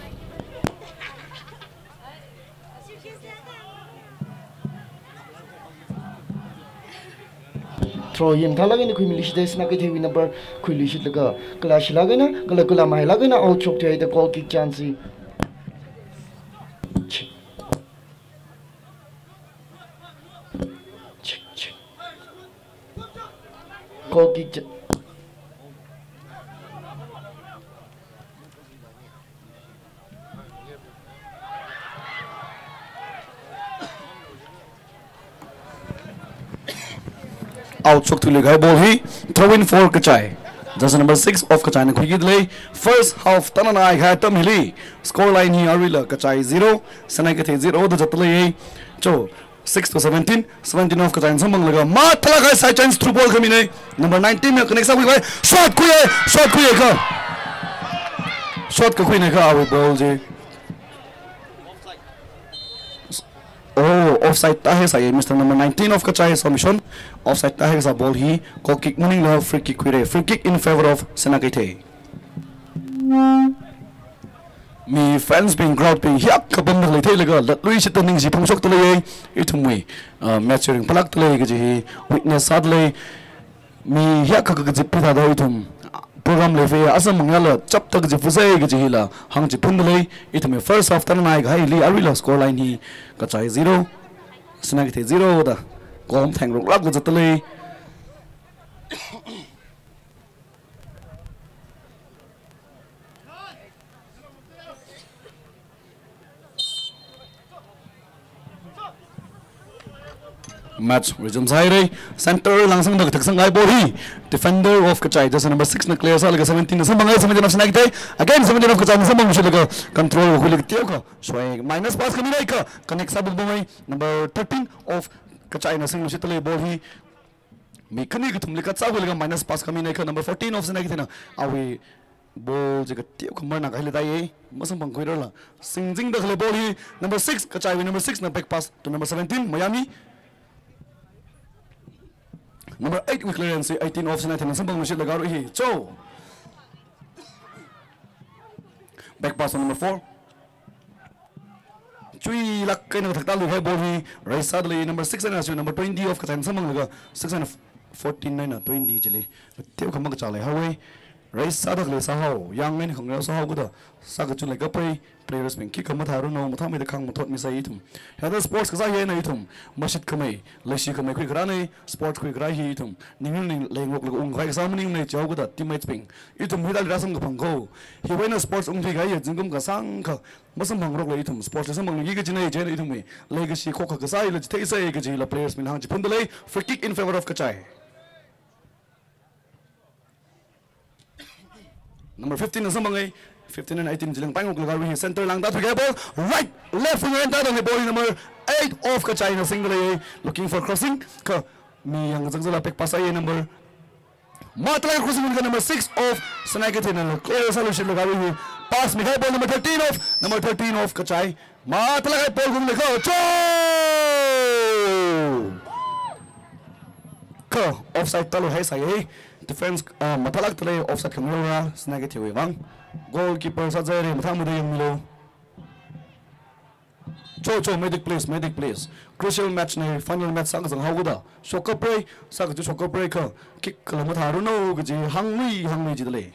throw yim thala gani khui milish des na ke thewi number khui lish laga kala shila gana kala kala mai la gana out chok the the goal kick chance goal kick out chok tuli gai ball hi throw in for kachai jersey number 6 of kachai na khigi dle first half tanana ai gai tam hili score line hi arila kachai 0 sanai ke the 0 the jatle cho 6 to 17 17 of kachai samang laga ma thala gai side chance through ball kami nei number 19 में connect hui gai shot kuye shot kuye ka shot ka kuye ka awi ball je Oh, offside tahe sa Mr. number 19 of Kachai submission. Offside tahe sa ball hi ko kick morning lo free kick kwire. Free kick in favor of Senagate. Mi fans being crowd being hiak ka bam le the lega lat lui sit ning ji phung sok tole ye itum mi match ring palak tole ge ji witness sadle mi hiak ka ka ji pita do itum program le fe asam ngala chap tak ji fusai ge ji la hang ji phun le itum first half tan nai gai li arila score line hi ka chai 0 snag the 0 da kom thang ruk lak ge jatale match resume sai re center langsung dak thak sangai ball hi defender of kachai just number 6 na clear sa laga 17 na samang 17 of snag te again 17 of kachai na samang shi laga control ko lig tiyo ka swai minus pass kami nai ka connect sa bul mai number 13 of kachai na sing shi tale ball hi mi khani ka thum lika cha laga minus pass kami nai ka number 14 of snag te na awi ball je ka tiyo ka marna ka hile dai masam bang khoira la singjing da khale ball number 6 kachai number 6 na back pass to number 17 miami number 8 with clearance 18 of 19 sambal masjid lagaru hi cho back pass number 4 Cui lak kena tak tahu hai bohi Ray Sadli number 6 and asyik number 20 off kata yang sama lagi 6 and 49 and 20 jeli Tiap kamu kecalai hawai Ray Sadli sahau. Yang main kong rau sahau kuda. Saka cun lagi kapai Players ping kick kamat haro na matang may dakang matot mi sa itum. Hada sports kasi yan na itum. Masit kamay. Lesi kamay kuy karane. Sports kuy karay hi itum. Ningin ning lengok lagu ung kay kasama ning chaw ko da teammates ping. Itum hidal rasam ka pangko. Hiway na sports ung kay kaya jingkum ka sang ka. Masam pangrok la itum. Sports lasam bang nigi ka jinay jen itum mi. Legacy ko ka kasay la jitay say ka jila players min hang jipundalay. Free kick in favor of Kachay. Number 15 na samangay. 15 and 18 jilang pangok lagar wi center lang that ball right left wing and the ball number 8 off ka China single ay looking for crossing ka mi yang zangzala pek pas ay number Matla crossing ka number 6 off Sanagatin na clear oh, solution lagar wi pass mi ball number 13 off number 13 off ka Chai ma talaga Paul gum le ko cho ko offside talo hai sai ei defense uh, matalak tale offside kamera snag it we bang goalkeeper Sazarim Thamudayam Lo. Cho cho medic please medic please crucial match ne final match sang sang hauda shoka break sang ju shoka break kick kala ma tharu no ji hangmi hangmi ji dale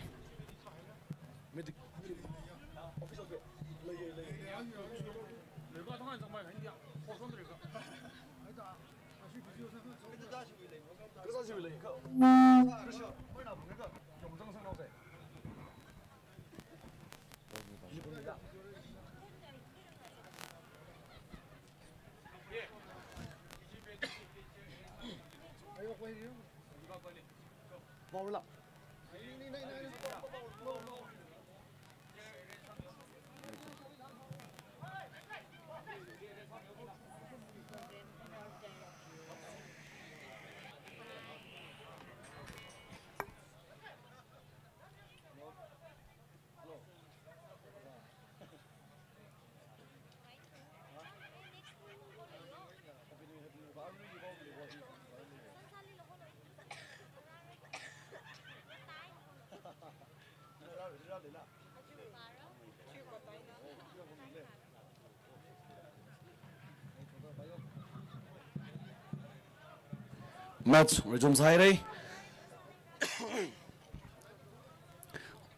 match resumes hai đây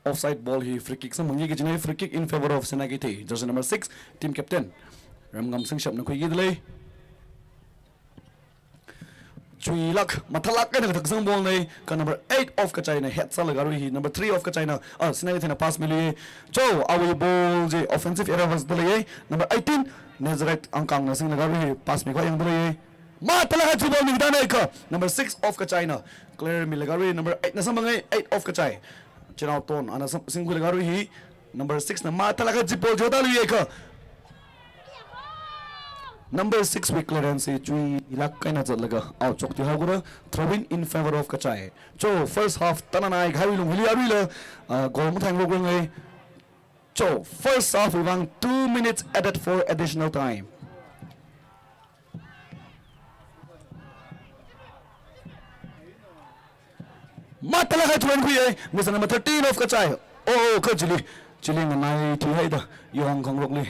offside ball hi free kick sam mangi ki free kick in favor of senagi the jersey number 6 team captain ramgam singh shap na khoi gi dlei chui lak mathalak ka thak sang ball nei ka number 8 of ka china head sa laga hi number 3 of ka china ah senagi the na pass mili cho away ball je offensive error was dlei number 18 nezret angkang na sing laga hi pass mi ko yang dlei ma talaga chubol mi dana ka number 6 of ka china clear mi laga number 8 na samangai 8 of ka chai chinau ton ana singhu laga hi number 6 na ma talaga chibol jota li ka number 6 week clearance chui ilak kaina chatlaga out chok ti hagura throwing in favor of kachai cho first half tananai ghawi lung hili ari la goal mu thang rogong ngai cho first half we wang 2 minutes added for additional time ma talaga tuan khui ai misa number 13 of kachai oh ka chili chili ngai thi hai da yong kong rok li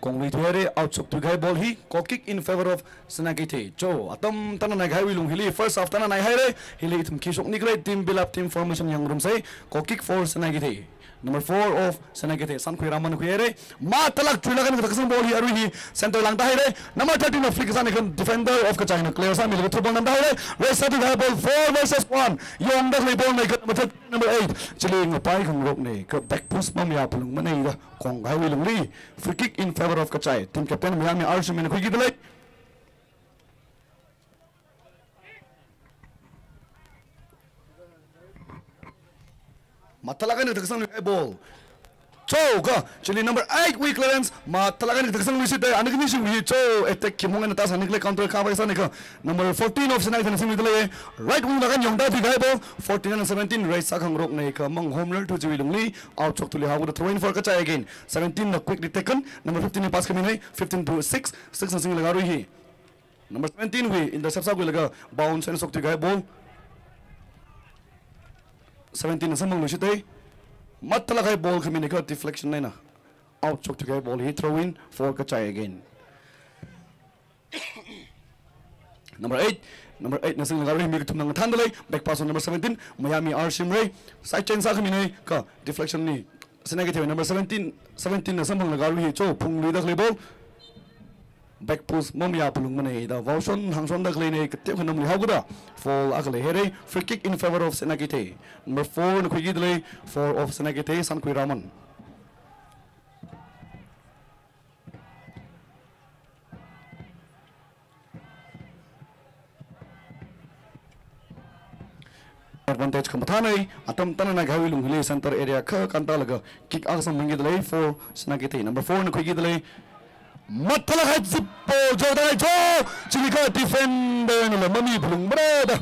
kong vi thuare out chuk tu gai ball hi ko kick in favor of sanagi the cho atam tana na gai wilung hili first half tana na hai re hili thum ki sok ni great team build up team formation yang room sai ko kick for sanagi the number 4 of sanagete san khoi raman khoi re ma talak chula kan thaksan ball hi aru hi center lang dai re number 13 of flick san kan defender of ka china clear sa mil throw ball nam dai re re sa tu ball 4 versus 1 yong da khoi ball nai ka number 13 number 8 chili ng pai khang rok nei ka back push mam ya pulung manai da kong gai wilung li free kick in favor of ka chai team captain miami arshim men khoi gi dai matalaga ni taksang ni ball cho ka chili number 8 weak clearance matalaga ni taksang ni sit anak ni shu hi cho attack kimunga na tas anik le counter ka ba sa ni ka number 14 of sinai thanasi midle right wing lagan yong da bi gai ball 14 and 17 right sa khang rok nei ka home run to jiwi lungli out chok tuli hawu throw in for ka chai again 17 na quickly taken number 15 ni pass kami nei 15 to 6 6 na sing laga hi number 17 we intercept sa laga bounce and sok tu gai ball 17 na samang lusi tay mat talaga ball kami nika deflection na na out chok tukay ball hit throw in for kachay again. Number 8 number 8 na sing lagari mi tum nang thandalay back pass on number 17 Miami Arshim Ray side chain sa kami nay ka deflection ni. Sinagitive number 17 17 na samang lagari hi cho phung li dak ball back push mom ya pulung mane da vaushon hangson da klene kete khanam li haguda fall akle here free kick in favor of senagite number 4 na khigi dle for of senagite san kui raman. Advantage kam thanai atam tanana gawi lung center area kha kanta laga. Kick aksam mangi dle for senagite number 4 mất là hết zip bộ cho tay cho chỉ có defender là mami bùng bắt đầu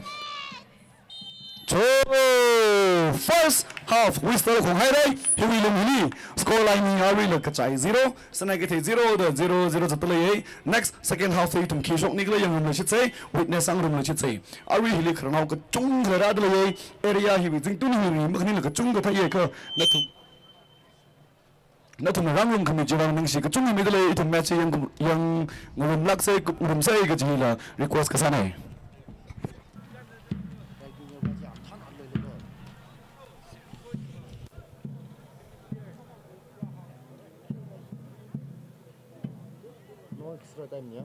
cho first half whistle không hay đây. Hiểu lùng hili score line ni hari là cái trái zero. Sân này cái thế zero, the zero zero chặt lấy ấy. Next, second half thì chúng kia shot nick cái yang là chết say witness ang rum là chết say hari hili khả năng cái chung cái ra đây area hiểu chính tu ni hili mực ni là cái chung cái thay cái nó thùng na tum rang rum khami jiwang ning si ka chung mi le itum match yang yang ngum lak se rum se ka ji la request ka sanai No extra time niya.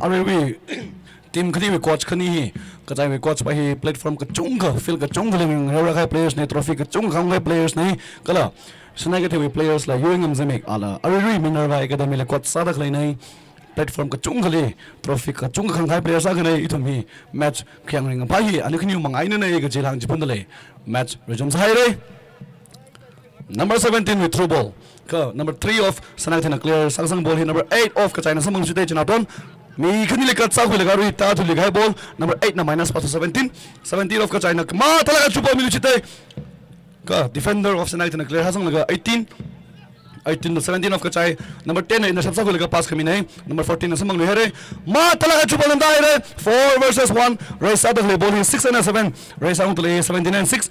are we team khani về coach khani hi, ka chai về coach pa hi platform ka chung ka feel ka chung le ng ra khai players ne, trophy ka chung khang khai players ne kala sna ke the players la yuing am zemek ala are cái minerva academy là coach sao được le nai, platform ka chung khale trophy ka chung khang khai players a khane i thum hi match khyang ring pa hi ani khni mangai ne ne ka jilang jipun le match resume sai re Number 17 with through ball. Ka number 3 of Sanagathana clear sang sang ball hi number 8 of ka China samang sute china ton. Mi khani le ka cha khule ga ri ta thu le ga ball number 8 na minus pass 17. 17 of ka China ma talaga chu ball mi chite. Ka defender of Sanagathana clear hasang laga 18 18 17 of ka chai number 10 in the sabsa khule ka pass kami nahi number 14 na samang le here ma talaga chu ball nda here 4 versus 1 race out of the ball hi 6 and 7 race out to 17 and 6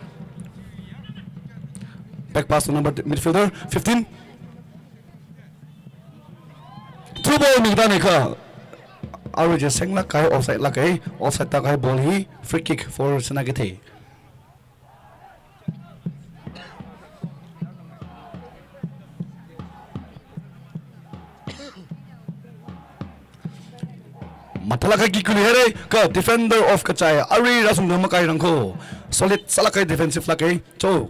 Back pass to number midfielder 15. Two ball migda ne ka. Aru je seng la kai offside la kai offside ta kai ball hi free kick for Senagate. mathala ka kikuli here ka defender of kachaya ari rasung dhamma kai rangko solid salakai defensive lakai cho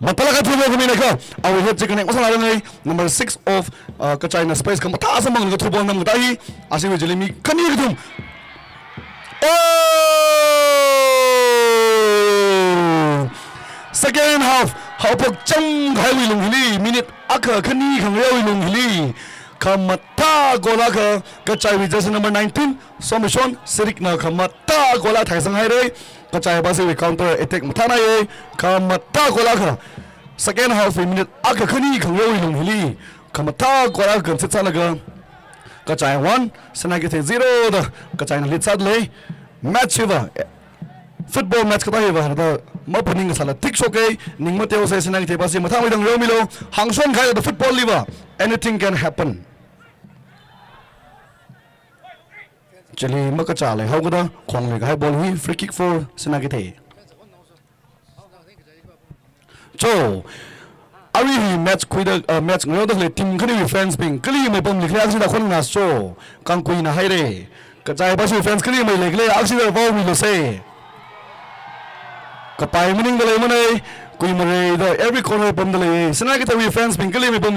matalaga thu bol kumina ka awi hot chicken ko sala ngai number six of uh, cái china space. Ka mata asam bang thu bol nam ga tai asi we jeli mi kani ga dum oh! second half hậu pok chang hai wi lung hili. Minute akha khani khang rewi lung hili. Khamata gola ka ka chai wi jersey number 19 somishon sirik na khamata gola sang hai rei ka chai ba se wi counter attack mathana ye kamata gola ka second half wi minute akha khani khang rewi lung hili kamata gola ka chcha laga ka chai 1 sana ke 0 da ka chai na lit sad le match ba football match ka tahi ba da ma puning sala tik so ke ning ma teo se sinang te pasi mathang widang ro milo hangson khai da football liva anything can happen chali ma ka chale hau ga da khong le hai ball hi free kick for sinang ke the cho, ari hi match kui da match ngro da le team khani wi fans ping kali mai pom likhle aksi da khon na so kang kui na hai re ka chai ba su fans kali mai lekle aksi da vo mi lo se kapay mining da dalai manai kui mare da every corner pom dalai sana ke tawi fans ping kali mai pom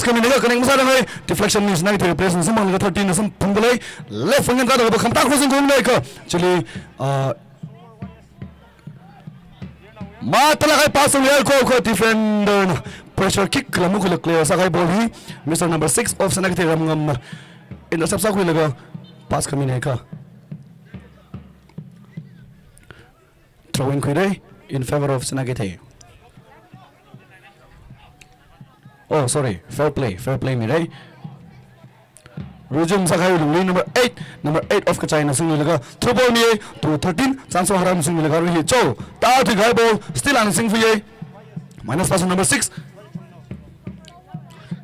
pass kami naga connect, musa dangai deflection ni snai the press sum mang 13 sum pungalai left wing angan da ba khamta khosung gum nai ka chili uh, ma tala kai pass um yar ko ko defender. Pressure kick lamu ko clear sa kai ball hi. Mr number 6 off sanak the ram um, ngam um, intercept sa ko laga pass kami nai ka throwing koi in favor of sanagete ओ सरी fair play fair play मेरो है रुजुम सखाय रुम number 8 number 8 of China सुन लेगा throw ball नि throw 13 chance हराउन सुन लेगा रुहे चो ताथि गाइबो स्टिल आन सिंग फुये minus pass number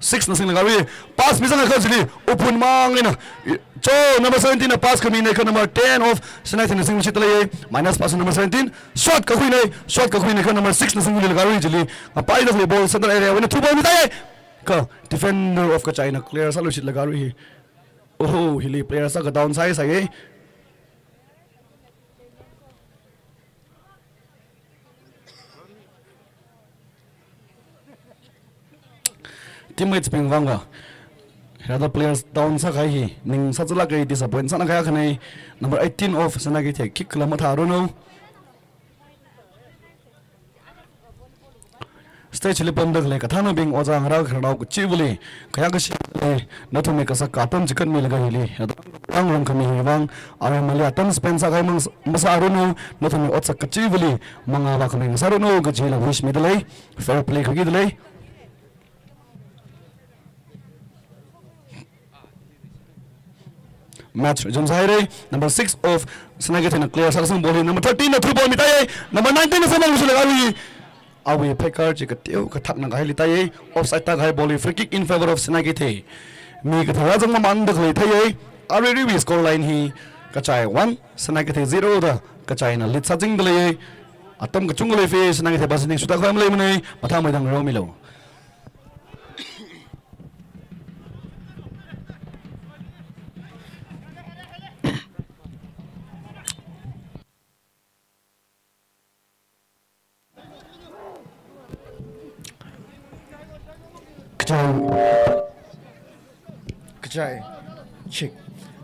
6 na sing langawi pass na akal sini upun mangin cho number 17 na pass kami na number 10 of sinai sing sing chitla ye minus pass number 17 shot ka khui nai shot ka khui nai number 6 na sing langawi jili pai na ball center area when two ball mitai ka defender of ka china clear salushit langawi oh hili player sa ka down sai sai Teammates ping wanga. Other players down sa kai. Ning sa chula kai disappoint sa na kaya kanai. Number 18 of sana ki the kick la matha no. stage le pam dak le ka thana bing oja ngara khara ku chibuli kaya ka shi na thu me ka sa katam chikan mi laga hili ang ram kami hi bang ara mali atam spend sa kai mang masa aru no na thu me otsa ka chibuli manga ba kami sa ru no ka jela wish mi dale fair play ka gi match jam zaire number 6 of snagate na clear sa sang ball number 13 na through ball mitai number 19 na sama musul laga awi pekar ji ka teu ka thak na gai litai ye offside ta gai ball free kick in favor of snagi the mi ka thara jang man dak le thai ye ari ri wi score line hi ka chai 1 snagi the 0 da ka chai na lit sa jing le atam ka chung le fe snagi the basning suta kham le mane matha mai dang ro mi lo Kajai. Kajai. Chick.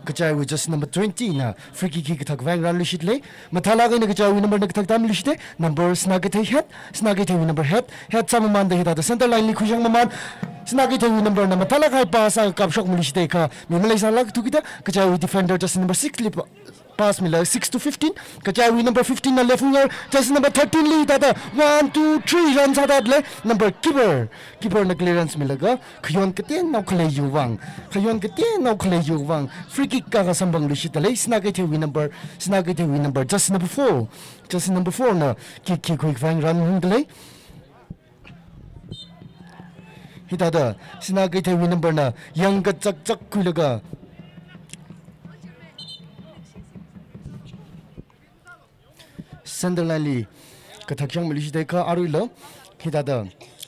Kajai with just number 20 na free kick ki thak vang ran lishit le mathala ga na kajai number na thak tam lishite number snagate het snagate number het het sama man de hita the center line li khujang maman snagate number na mathala ga pa sa kap shok mulishite ka mi malai sa lag tu kita kajai with defender just number 6 pass मिला six to fifteen कचावी number fifteen ना left winger जैसे number thirteen ली था one two three run था ले number keeper keeper ना clearance मिलेगा खयोन कते नौखले यू वांग खयोन कते नौखले यू वांग फ्री किक का संबंग लिशी तले स्ना के थे वी नंबर स्ना के थे we number just number four just number four ना किक किक क्विक वांग रन हुन तले हिता दा स्ना के थे वी नंबर ना यंग का चक चक कुलगा sandarlali kathak yang milishi de ka aru lo khida da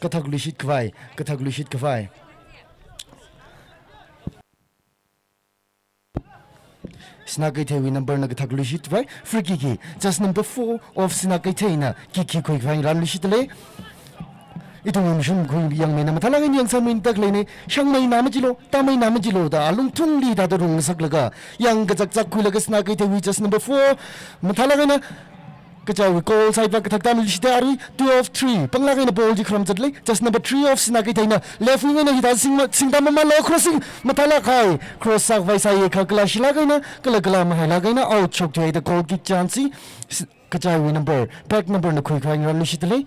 kathak lishit kwai kathak lishit kwai Sinakai Tewi number na kathak lishit vai free kiki just number 4 of Sinakai Teina kiki koi kwai ran lishit le 이동은 좀 고이 양매나 마탈라게 양사민 딱레네 샹마이 나마지로 따마이 나마지로 다 알룽퉁리 다도 롱삭라가 양가작작 굴라가 스나게 데 위저스 넘버 4 마탈라게나 kacau goal side ba kathak tam lishite ari 2 of 3 panglagay na ball ji kram jatle just number 3 of sina kai thaina left wing na hita sing sing tama ma lo crossing matala kai cross sak vai sai ka kala shilagay na kala kala ma lagay na out chok tayo the goal ki chance kacau number back number na khui khai ran lishite le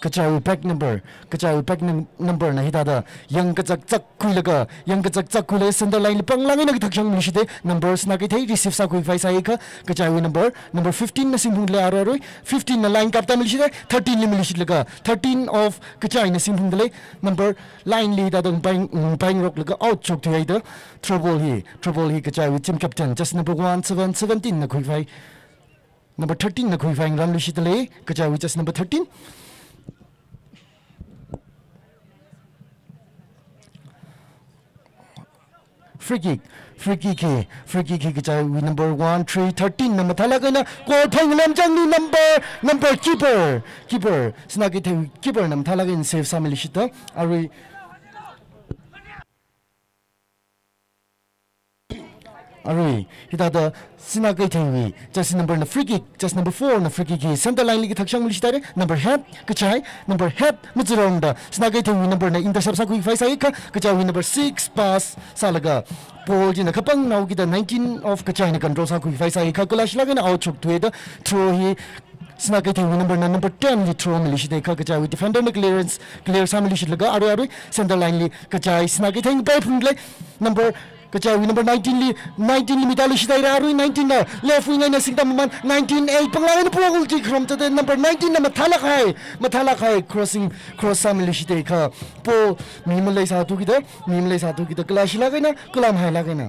kacau pack number kacau pack number na hita da yang kacak cak kui laga yang kacak cak kui laga center line pang langi na kitak shang mishite numbers na kitai receive sa kui faisa eka kacau number number 15 na simhung le aro aro 15 na line kapta milishite 13 le milishit laga 13 of kacau na simhung le number line li da dong bang bang rock laga out chok tu da trouble hi trouble hi kacau team captain just number 1 7 17 na kui fai number 13 na kui fai ran lishit le kacau just number 13 프리킥 프리킥이 프리킥이 그자 위 넘버 1 3 13 넘버 탈락이나 골탕 남장리 넘버 넘버 기벌 기벌 스나기 태 기벌 넘 탈락인 세프 3일 시다 아리 Ari, hita da sina kai thengwi, just number na free kick, just number 4 na free kick hi center line ligi thakshang muli shitare, number hat, kachai, number hat, muzurong da, sina kai thengwi number na intercept sa kui faisa ika, kachai wi number 6 pass salaga, Paul ji na kapang nau kita 19 of kachai na control sa kui faisa ika, kulash laga na out chok tuwe da, throw hi, sina kai thengwi number na number 10 li throw mili shite ika, kachai wi defender na clearance, clear sa mili shit laga, aru aru, center line li, kachai sina kai thengwi pai phung le, number Kecewa nombor 19 li 19 li medali sidai raru 19 na left wing na singta man 19 a panglain pu gol ti krom ta number 19 na mathala khai mathala khai crossing cross sam li sidai kha po mim lai sa tu ki da mim lai sa tu ki da clash lagai na kalam hai lagai na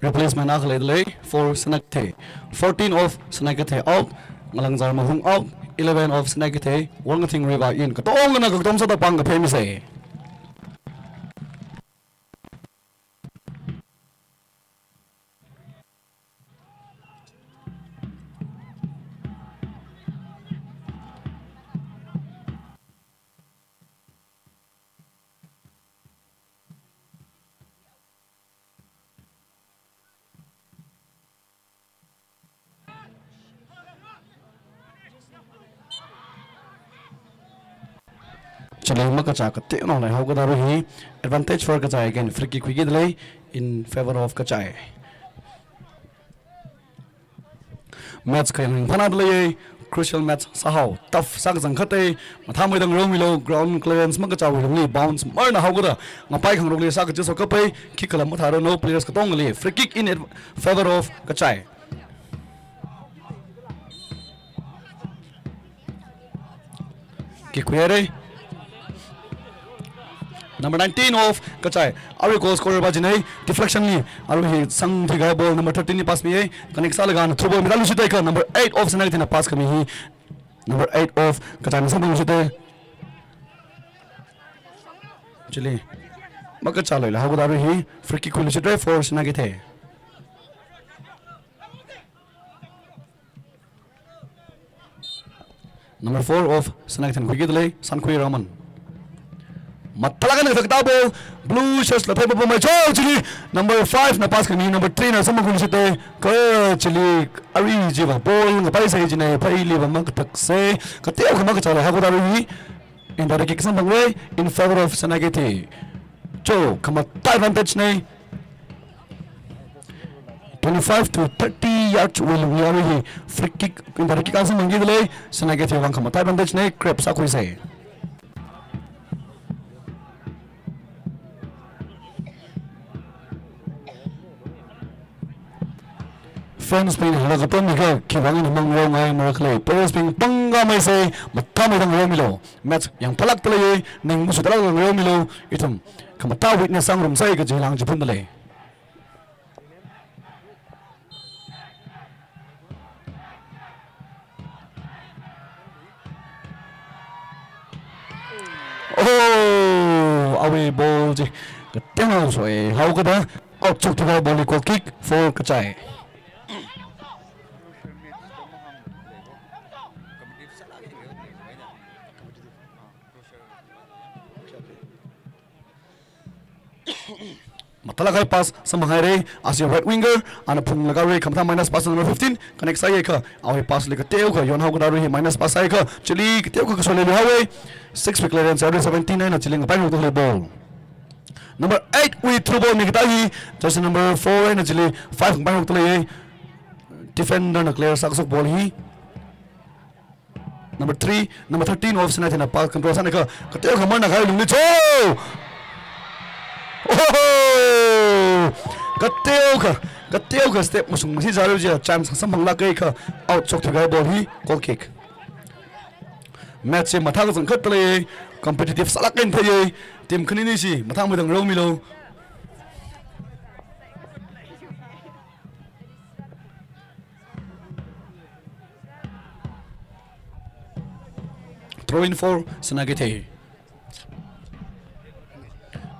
replacement akhlai lai for sanakte 14 of sanakate out ngalang jar mahung out 11 of snakte wang thing riba in ka tong na ka tom sa ta pang ka ma ka te no lai ho ka daru hi advantage for ka cha again free kick wi le in favor of ka cha match ka yang phana le crucial match sa hau tough sak jang khate ma tha mai dang ro lo ground clearance ma ka cha wi li bounce mar na hau ka da pai khang ro le sa ka chu so ka pai kick kala ma tha ro no players ka tong le free kick in favor of ka cha kick wi number 19 of kachai aru goal scorer ba jinai deflection ni aru hi sang thiga ball number 13 ni pass mi hai connect sal gan throw ball midalu sitai ka number 8 of sanag thina pass kami hi number 8 of kachai mi sang sitai chili maka chalo la hagu daru hi free kick khulu sitai for sanag the number 4 of sanag thin kwigidle sankhui raman sakta bo blue shirts la phaipa mai chau chili number 5 na pass kami number 3 na samu kun site ka chili ari ji ba ball nga pai sai jine pai li ba mak tak se ka te ka mak chala ha ko daru hi in da kick sam bangwe in favor of sanagete cho kama ta advantage nei 25 to 30 yards will we are here free kick in da kick asam mangi dele sanagete wang kama ta advantage nei crep sa koi sai fans pin hala ka pon ka ki wang ni mang ro ngai mar khle players pin panga mai se matta mai dang ro milo match yang palak tele ye ning musu tala ro milo itum kamata witness sang rum sai ka jilang jipun dale Oh, away ball ji. Keteng so eh. Hau ka da. Out chuk tu ball goal kick for Kachai. Matalagai pass samhangai re as your right winger and phung laga re khamtha minus pass number 15 connect sai kha awi pass le ka teu kha yon hau ka hi minus pass sai kha chili teu kha sole le hawe 6 wick clearance 79 na chiling pai ro ball number 8 we through ball mi hi just number 4 na chili 5 pai ro le defender na clear sak sok ball hi number 3 number 13 off sana thina pass control sana kha ka teu kha mar na gai lungni cho Kateo ka teo kha ka teo kha step mu sung si zaru ji chance sang mang la kai kha out chok thugai ball hi goal kick. Match ma thang sang khat le competitive salak en thai team khani ni si ma thang mu dang ro mi lo throw in for sanagete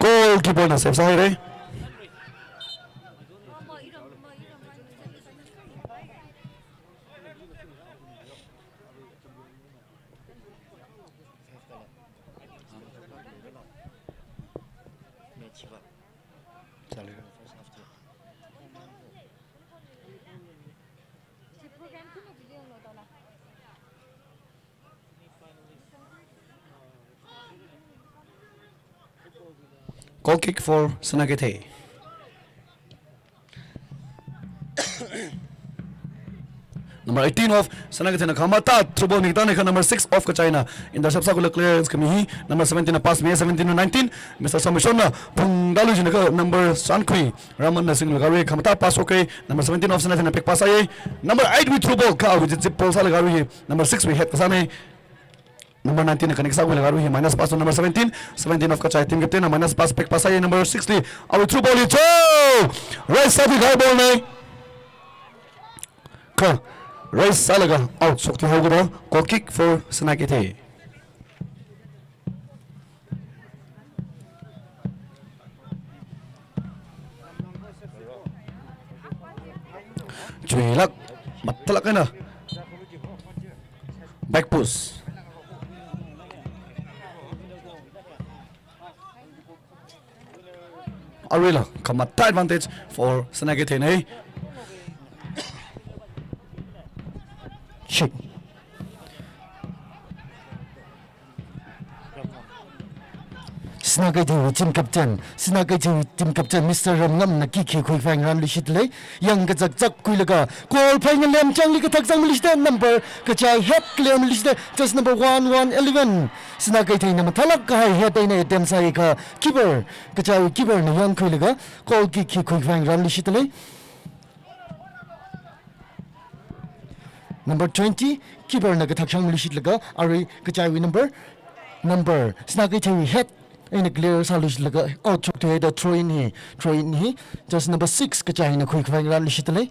gol gibi oynasak. Zaire. कौकिक four सुना के थे number 18 of सना के थे ना खमता थ्रुबो निकता ने नंबर 6 ऑफ का चाइना। इन द सबसा को क्लियरेंस कमी ही नंबर 17 ना पास में 17 19 मिस्टर समिशन ना पुंगालु जी ने का नंबर सानक्वी रमन ने सिंह गरे खमता पास ओके। नंबर 17 ऑफ सना थे पिक पास आए। नंबर 8 भी थ्रुबो का विजित सिप पोसा लगा रहे नंबर 6 भी हेड का number 19 na kanik sa wala garu hi minus pass number 17 17 of team captain na minus pass pick pass ay number 60 our through ball ito right side high ball na ka right side laga out. Sokti ho gura goal kick for Sanagete Cuilak Matalak ka na Back push Arilla come at that advantage for Senegate Tene. Eh? Sna kai thu chim kap Dewi sna kai thu chim kap captain Mr. Ram ngam na ki ki khui phang ran li shit le yang ga jak jak kui laga. Kol phang lem chang li ka thak jang li shit number ka chai head claim li shit just number 1111 sna kai Dewi nam thalak ka hai. Head ne dem sai ka keeper ka chai keeper na yang kui laga. Kol ki ki khui phang ran li shit le number 20 keeper na ka thak jang li shit laga. Ari ka chai number. Number. Sna kai Dewi head in a clear solution laga oh chuk the the train he train he just number 6 ka chai na quick khwang ran lishitle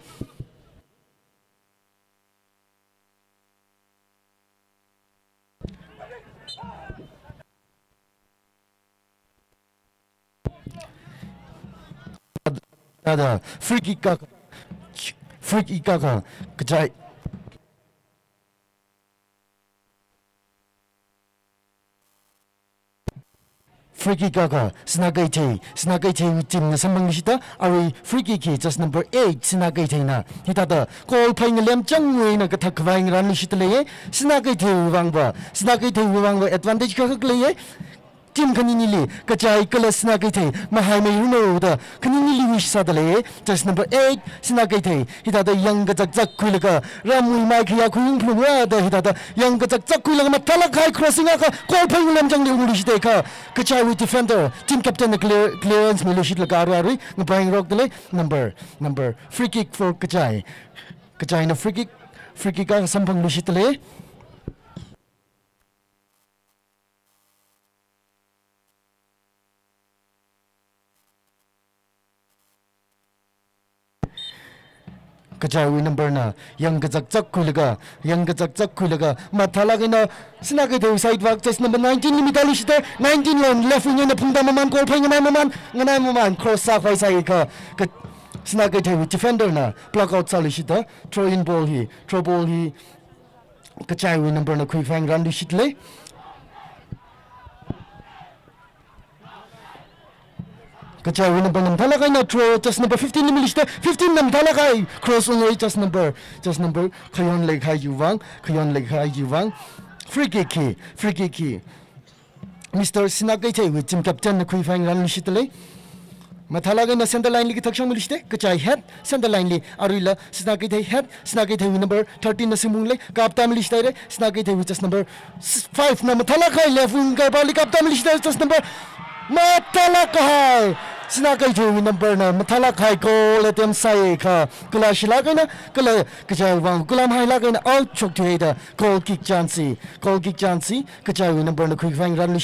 ada free kick ka free kick ka ka chai Freaky Gaga, Snagaite, Snagaite team na sambang shita, ari Freaky Ki just number 8 Snagaite na. Hita da call paying lem chang we na katha khwaing ran shita le ye, Snagaite wang ba, Snagaite wang ba advantage ka ka le ye. Team kanini li ka chai kala snagai thei ma hai me you da kanini li wish sa da le just number 8 snagai thei hita da da yang ga jak jak kui la ka ramui mai khia kuin phlu wa da hita da da yang ga jak jak kui la ma thala khai crossing ka call phai lem chang le uli shite ka ka chai with defender team captain na clear clearance mi lo shit la ka ru ari ngapang rock dele number number free kick for kachai kachai na free kick free kick ka sampang lo shit le kachawi number na yang gazak chak khulaga yang gazak chak khulaga ma thala ge na sina ge de side work chas number 19 ni mitali shite 19 lane left wing na phungda ma man call pheng ma man ngana ma man cross sa khoi sai ka sina ge de defender na block out sali shite throw in ball hi throw ball hi. Kachawi number na khoi pheng ran di shitle Kacau win number enam talakai na throw just number 15 ni milis 15 nam talakai cross on just number just number khayon leg hai yuwang khayon leg hai yuwang free kick free kick ki Mr. Sinagai chai with team captain na kui fang ran shitale mathala na center line li thakshang milis te kachai head center line li arila Sinagai thai head Sinagai thai number 13 na simung le kapta milis te Sinagai thai with just number 5 na mathala kai left wing kai bali kapta milis te just number matala kai sina kai thu number na matala khai ko le tem sai kha kula shila kai na kula kachai wang kula mai la kai na out chok thu da goal kick chance goal kick chance kachai number na quick fang ran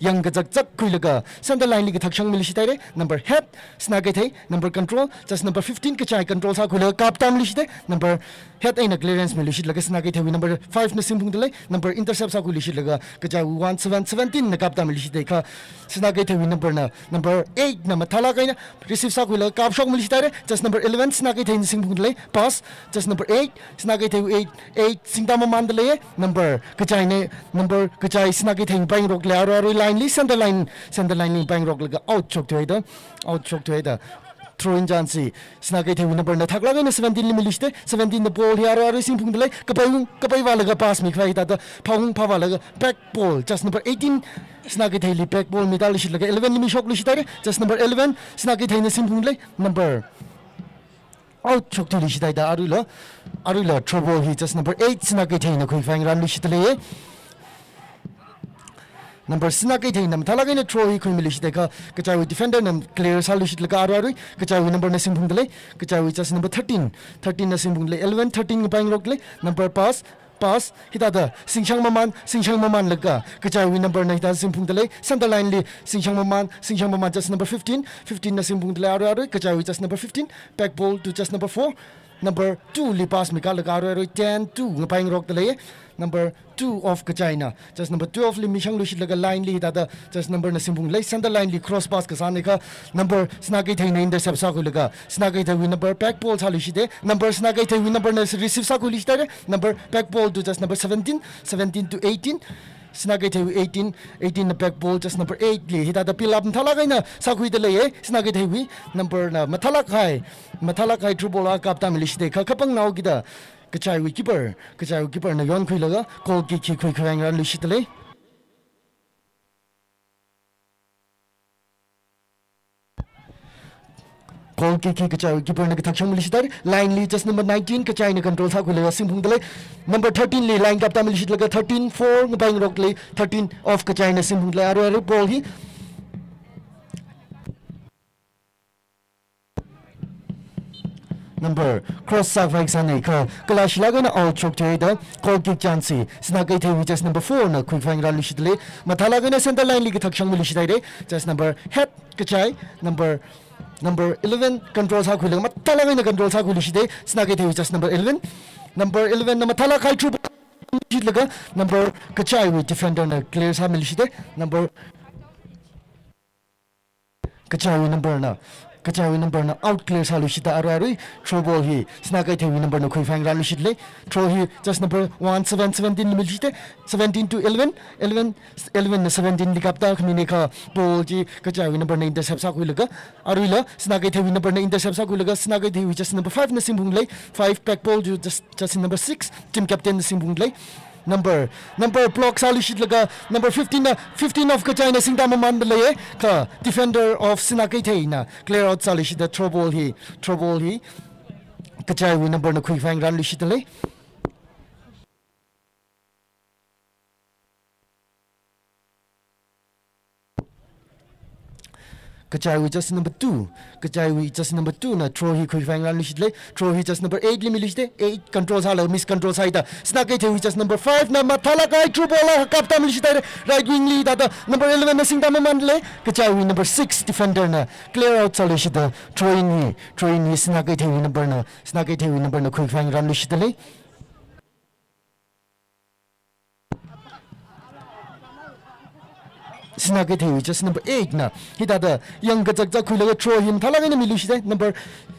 jak jak kui laga center line li shang mil number head sina number control just number 15 kachai control sa khule kap tam li number head aina clearance mil shit laga sina head on clearance में लिशिट लगे सना थे। Number 5 ने सिंह दले number intercept सा को लिशिट लगा। कचा 1717 ने कापता में लिशिट देखा। सना के थे नंबर ना। नंबर 8 ना मथाला कइन रिसीव सा को लगा। काप शॉक में लिशिट जस्ट नंबर 11 सना के थे सिंह दले पास। जस्ट नंबर 8 सना थे 8 8 सिंगदा मान दले। नंबर कचा ने नंबर कचा सना थे बैंक रोक ले। और और लाइन लिसन द लाइन सेंटर लाइन बैंक रोक लगा। आउट चोक थे आउट चोक थे throw in jansi sna kai thewi number na thakla na 17 limi liste 17 the ball here are sim phung dele kapai kapai wala ga pass mi khai ta da phang pha wala ga back ball just number 18 sna kai theli back ball mi dal laga 11 limi shok tare just number 11 sna kai thei na dele number out chok li shi da aru la aru la trouble he just number 8 sna kai thei na fang li shi tale number Cina throw है खुमली कचाइ डिफेडर न प्लेयरसा are कच्ची number सिफुडलाई कचाई चस number thirteen थर्टिनले eleven thirteen म पहिलो नम्बर पास पास हिता सिसङ ममामान सिंङ ममामालेचाइ नम्बर नम्फुले सेन्टर लाइनले सिंङ ममान सिंङ ममामा चस नम्बर फिफ्टिन फिफ्टिन चिम्बुले अरुवा कच्चा वुस नम्बर फिफ्टिन पेबोल टु चस number four number 2 li pass mi ka aru aru 10 2 ngi bang rok dele number 2 of Kachina just number 12 li mishang lushit laga line li da just number na simpung lai center line li cross pass ka sane ka number snagai thai na intercept sa ko laga snagai thai win number back ball sa lushite number snagai thai win number na receive sa ko lushite number back ball to just number 17 17 to 18 snagai thai 18 18 na back ball just number 8 li hita da pilap thala kai na sakui de le snagai thai wi number na mathala khai mathala khai true ball ka ta milish de kha khapang nau gi da kachai wi keeper kachai wi keeper na yon khui laga goal ki khui khui khrang ran lushi tale कल के अगि बढ़ने के थक्ष line ली चेस number nineteen के चाइना कंट्रोल था खुले सिंहभुंग नंबर थर्टीन ली लाइन कैप्टा मिली लगे थर्टीन फोर बैंग रोक ले थर्टीन ऑफ़ के चाइना सिंहभुंग अरे अरे बॉल ही नंबर क्रॉस सा फाइक सा नहीं खा कला ना और चौक चाहिए था कॉल की चांस ही थे वी चेस नंबर फोर ना खुद फाइंग राली शीत ले मथा लगे ना सेंटर लाइन ली की थक्षण में ली शीत आई नंबर हेप कचाई number number 11 control sa khule mathala ga na control sa khule shite sna kai the just number 11 number 11 na mathala kai chu jit laga. Number kachai with defender na clear sa mi lu shite number kachai number na कच्चा हुन पर्न out क्लियरसालुसित अरू अरू हि स्नाकै थौवि नपर् खुइफाङ्गलालसितले थ्रो हि just number one seven सेभेनसित seventeen to eleven eleven eleven न सेभेन्टिन निकाप्ता ख पोल चाहिँ कच्चा होइन पर्ने इन्टर सब साइलग अरू ल स्नाकै थौवि पर्ने इन्टर सेभ साकुइलग स्नाकै नम्बर फाइभ न सिम्बुङलाई फाइभ प्याक पोल just just number six team captain सिम्बुङ्गलाई number number block salu shit laga number 15 na 15 of kachina singta man le ka defender of sinakai thai na clear out salu shit the trouble hi trouble hi kachai number na khui fang ran lu shit le Kecawi just number two. we just number two. Na throw he khoi fang lan lish le. Trohi just number eight limi lish de. Eight controls hala miss control hai da. Snack eight we just number five. Na mathala kai true ball kapta lish da. Right wing li da da. Number eleven na sing da man le. Kecawi number six defender na clear out lish da. Trohi ni Trohi he snack eight we number na snack eight we number na khoi fang lan lish le. sinage the which is number 8 na. Hita da yang ga jak jak khu la throw him. Thala ga ni milu shi number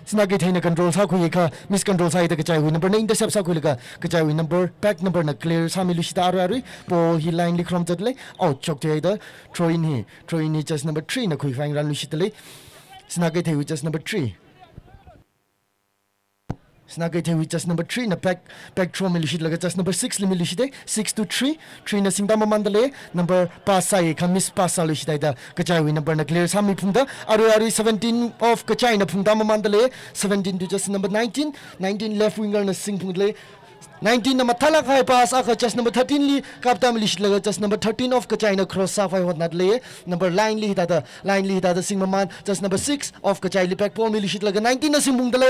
sinage the na control sa khu ye kha mis control sa ida ga chai hu number na intercept sa khu la ga chai hu number pack number na clear sa milu shi da ru ru po hi line li from that le. Out chok the da. Throw in hi throw in hi just number 3 na khu fang ran lu shi the le. Sinage the which is number 3 Snagai te with just number 3 na pack pack throw mi lishit laga just number 6 li mi lishit 6 to 3 3 na singdama mandale number pass sai ka miss pass sa lishit da kachai wi number na clear sami phungda aru aru 17 of kachai na phungda mandale 17 to just number 19 19 left winger na sing phungdle 19 number thala khai pass aka just number 13 li kapta mi lishit laga just number 13 of kachai na cross sa fai hot nat le number line li da da line li da da sing man just number 6 of kachai li pack pol mi lishit laga 19 na sing phungdle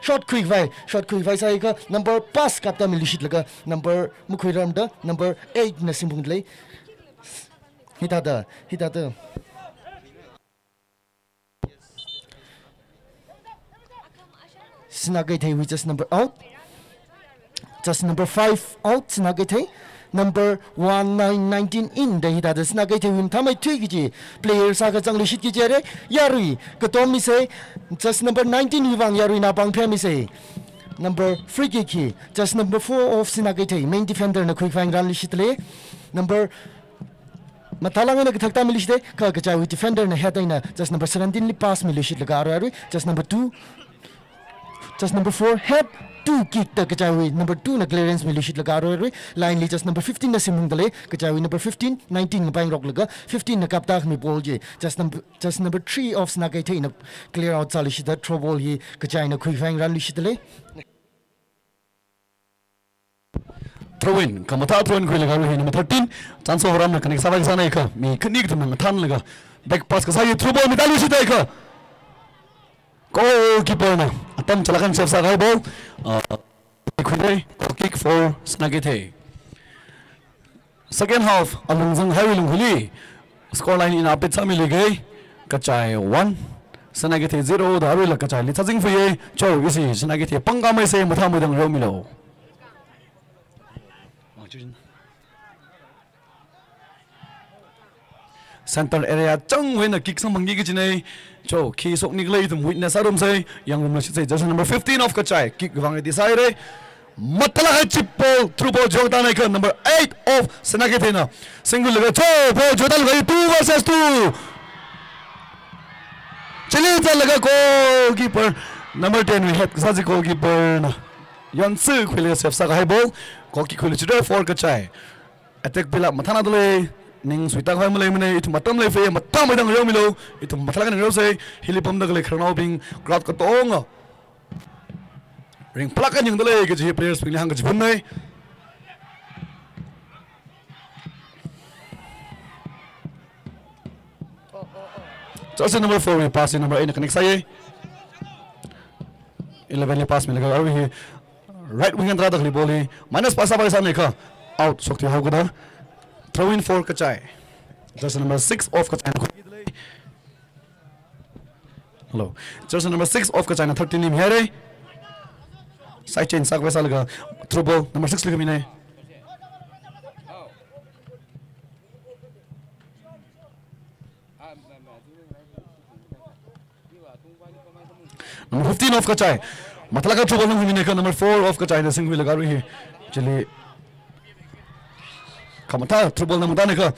short quick vai short quick vai sai ka number pass kapta mi lishit laga number mukhoi ram da number 8 na sing phungdle hita da hita da Sinagai thei we just number out just number 5 out sinagete, number 1919 in the hita des na gate him tamai tui gi player sa ga changli shit gi jere yarui ka tom mi se just number 19 wi wang yarui na pang phe mi se number free kick hi just number 4 of sinagate main defender na quick fang ran li shit le number Matalang na thakta milish de ka kacha wi defender na head na just number 17 li pass milish laga aru aru just number 2 Just number four, hep two kick the Kajawi. Number two, na clearance me Lushit Lagaro. Line Lee just number 15 na Simungale. Kajawi number 15, 19 na Bang Rock Laga. 15 na Kaptak me Bolje. Just number just number three of Snagaita in a clear out Salishita. Trouble ye Kajai na Quick Fang Ran Lushitale. Throwin, Kamata Throwin Quick Lagaro number 13. Chance of Ram na Kanik Savai Sana Eka. Me Kanik Thaman Tan Laga. Back pass Kasai Throw ball me Dalushita Eka. goalkeeper này. À, Tâm trở lại khăn sập sạc hai bóng ở khu đây. Kick for snagete second half ở lưng dừng hai lưng huli scoreline in apet sami lige kachai one. Snagete zero đã rồi là kachai lita ding phi chơi cái gì? Snagete pang cam ấy say, một tham một đồng rồi milo Central area chẳng huế là kích sang bằng cái này cho khi sốc nick lấy thì mũi nè sao đông say yang vùng là sẽ just number 15 of cái trái kick vang cái sai đấy matala hai chip ball through ball jordan này number 8 of senaki thế nào single là cho ball jordan gây 2 versus 2 चलिए चल लगा goalkeeper number 10 wicket साजी goalkeeper ना 연습 관리가 셉사가 해보 거기 관리 지뢰 포르 그차에 에택 빌라 마타나들레 Ning suita kawai mulai mulai itu matam mulai fe matam mulai ngayau milau itu matala kan ngayau say hilipam dah kelai kerana obing crowd ketong ring pelakan yang dalai kejih players pingin hang kejih bunai Chelsea number four में pass number eight connect सही eleven ने pass में लगा और right wing अंदर तक ball ही minus पास आप सामने का throw in for Kachai. Jersey number six of Kachai. Hello. Jersey number six of Kachai na 13 nim here. Side chain sak wesa laga. Throw ball number six liga mine. Number 15 of Kachai. Matlaga throw ball number 4 of Kachai na sing wi laga ri Chili kamata triple na mutane ka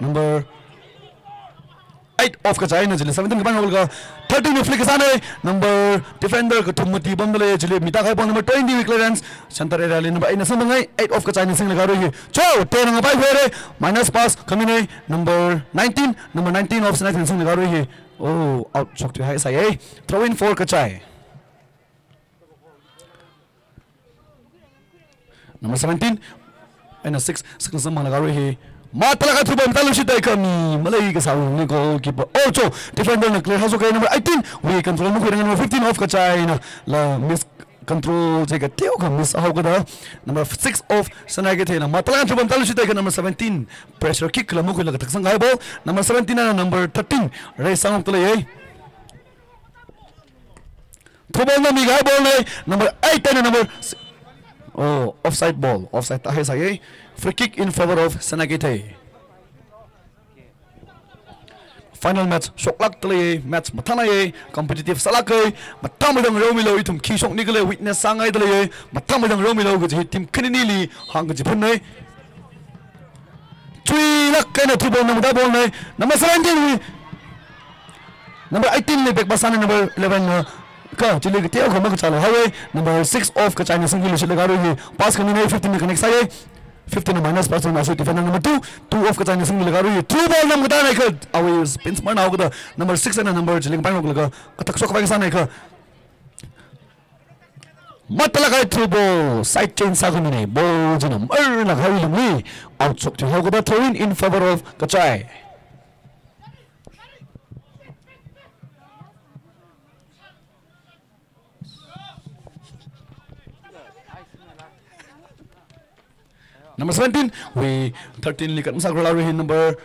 number 8 off ka chai na jile 17 ka bang ka 13 में flick साने number defender को तुम मती बम ले जले मिता का ball number 20 clearance centre area ले number 8 ना संबंग 8 ऑफ का चाइनीज सिंग लगा रही है चो तेरह नंबर 5 फेरे माइनस पास कमी नहीं नंबर 19 नंबर 19 ऑफ सिंग सिंग लगा रही है ओ आउट शॉट है सही है थ्रो इन फोर का चाय नंबर 17 होइन सिक्स सिक्स मलाई गाह्रो हे मात कमी मलाई के साउ किप ओ चो डिफेंडर गए नम्बर 18 वी कन्ट्रोल नु गरे नम्बर 15 अफ कचाइन ल मिस कन्ट्रोल चाहिँ के मिस हाउ नम्बर 6 अफ सनाके थिएन मात नम्बर 17 प्रेसर किक ल मुखले लगत सँग आइबो नम्बर 17 र नम्बर 13 रे साउ तले है थ्रु बम नमी number 8 raw number Oh, offside ball. Offside tahe saye. Free kick in favor of Senagite. Final match. Shoklak tale match mathana ye competitive salak ye matam dang romi lo itum ki shok nikle witness sangai tale ye matam dang romi lo ge team khnini li. Hang ge phun nei chui lak kai na thu ball na da ball nei number 17 number 18 le back basane number 11 का चले गए तेरह खंबा कचाले हाय number six of कचाने संगीत लोचे लगा रहे पास करने में फिफ्टी में connect side fifty number pass करने में Ashutosh fifty number two two of कचाने संगीत लगा रहे हैं टू बॉल नंबर डाल रहे हैं अबे इस पिंस मार नम्बर होगा नंबर सिक्स है ना नंबर चले गए मत लगाए थ्री बो साइड चेंज साथ में नहीं बो जनम अरे लगाई लम्बी आउटसोक्टिंग होगा तो इन इन फेभर अफ कचाई Number 17, we 13 Likat Musakral in number.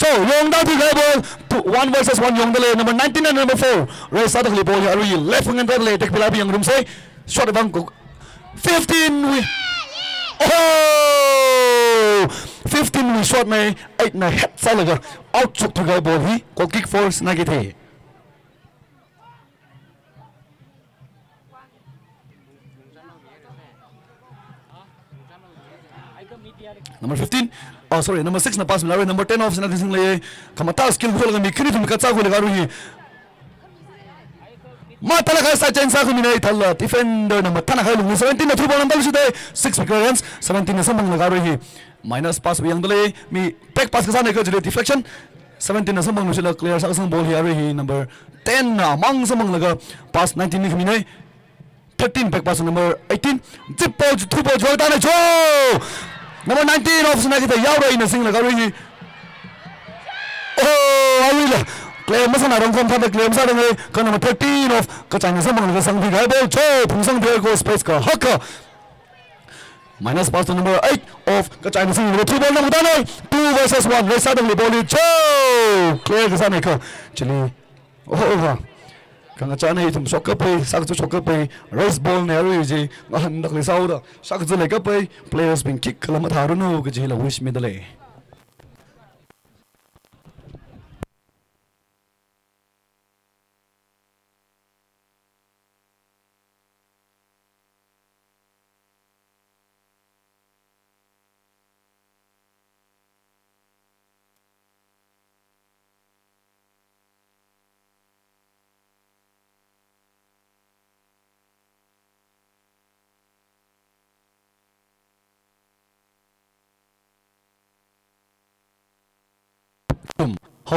So Yongda to Gaibol, one versus one Yongda, number 19 and number 4. Ray Sadakli Bol, Harui, left wing and third lay, take Pilabi Young Room say, short of Bangkok. 15 we. Oh! 15 we short may, 8 na head Salagar, out to Gaibol, he, got kick force Nagate. Number 15 oh sorry number 6 na pass milari number 10 off na sing le kamata skill goal ga mikini tum ka chagu le garu hi ma tala sa chen sa khu minai thal defender number 10 ka lu 17 na thru ball andal sute 6 wicket runs 17 na samang le garu hi minus pass wi angdale mi back pass ka sa jule deflection 17 na samang lu sila clear sa sang ball hi ari hi number 10 na mang samang le ga pass 19 ni minai 13 back pass number 18 zip ball thu ball jo ta na jo Number 19 of kita yaura ina sing laga ringi. Oh, I will. Claim masa na of pada claim sa dengai kan number 13 of kacang sa mangal sang bi gai bol cho pungsang bi go space ka haka. Minus pass to number 8 of kacang sing number 2 ball number 2 versus 1 race sa dengai bol cho. Clear ka sa ne ka. Chili. Oh, oh, oh. Ma tharu no ke ji la wish me dale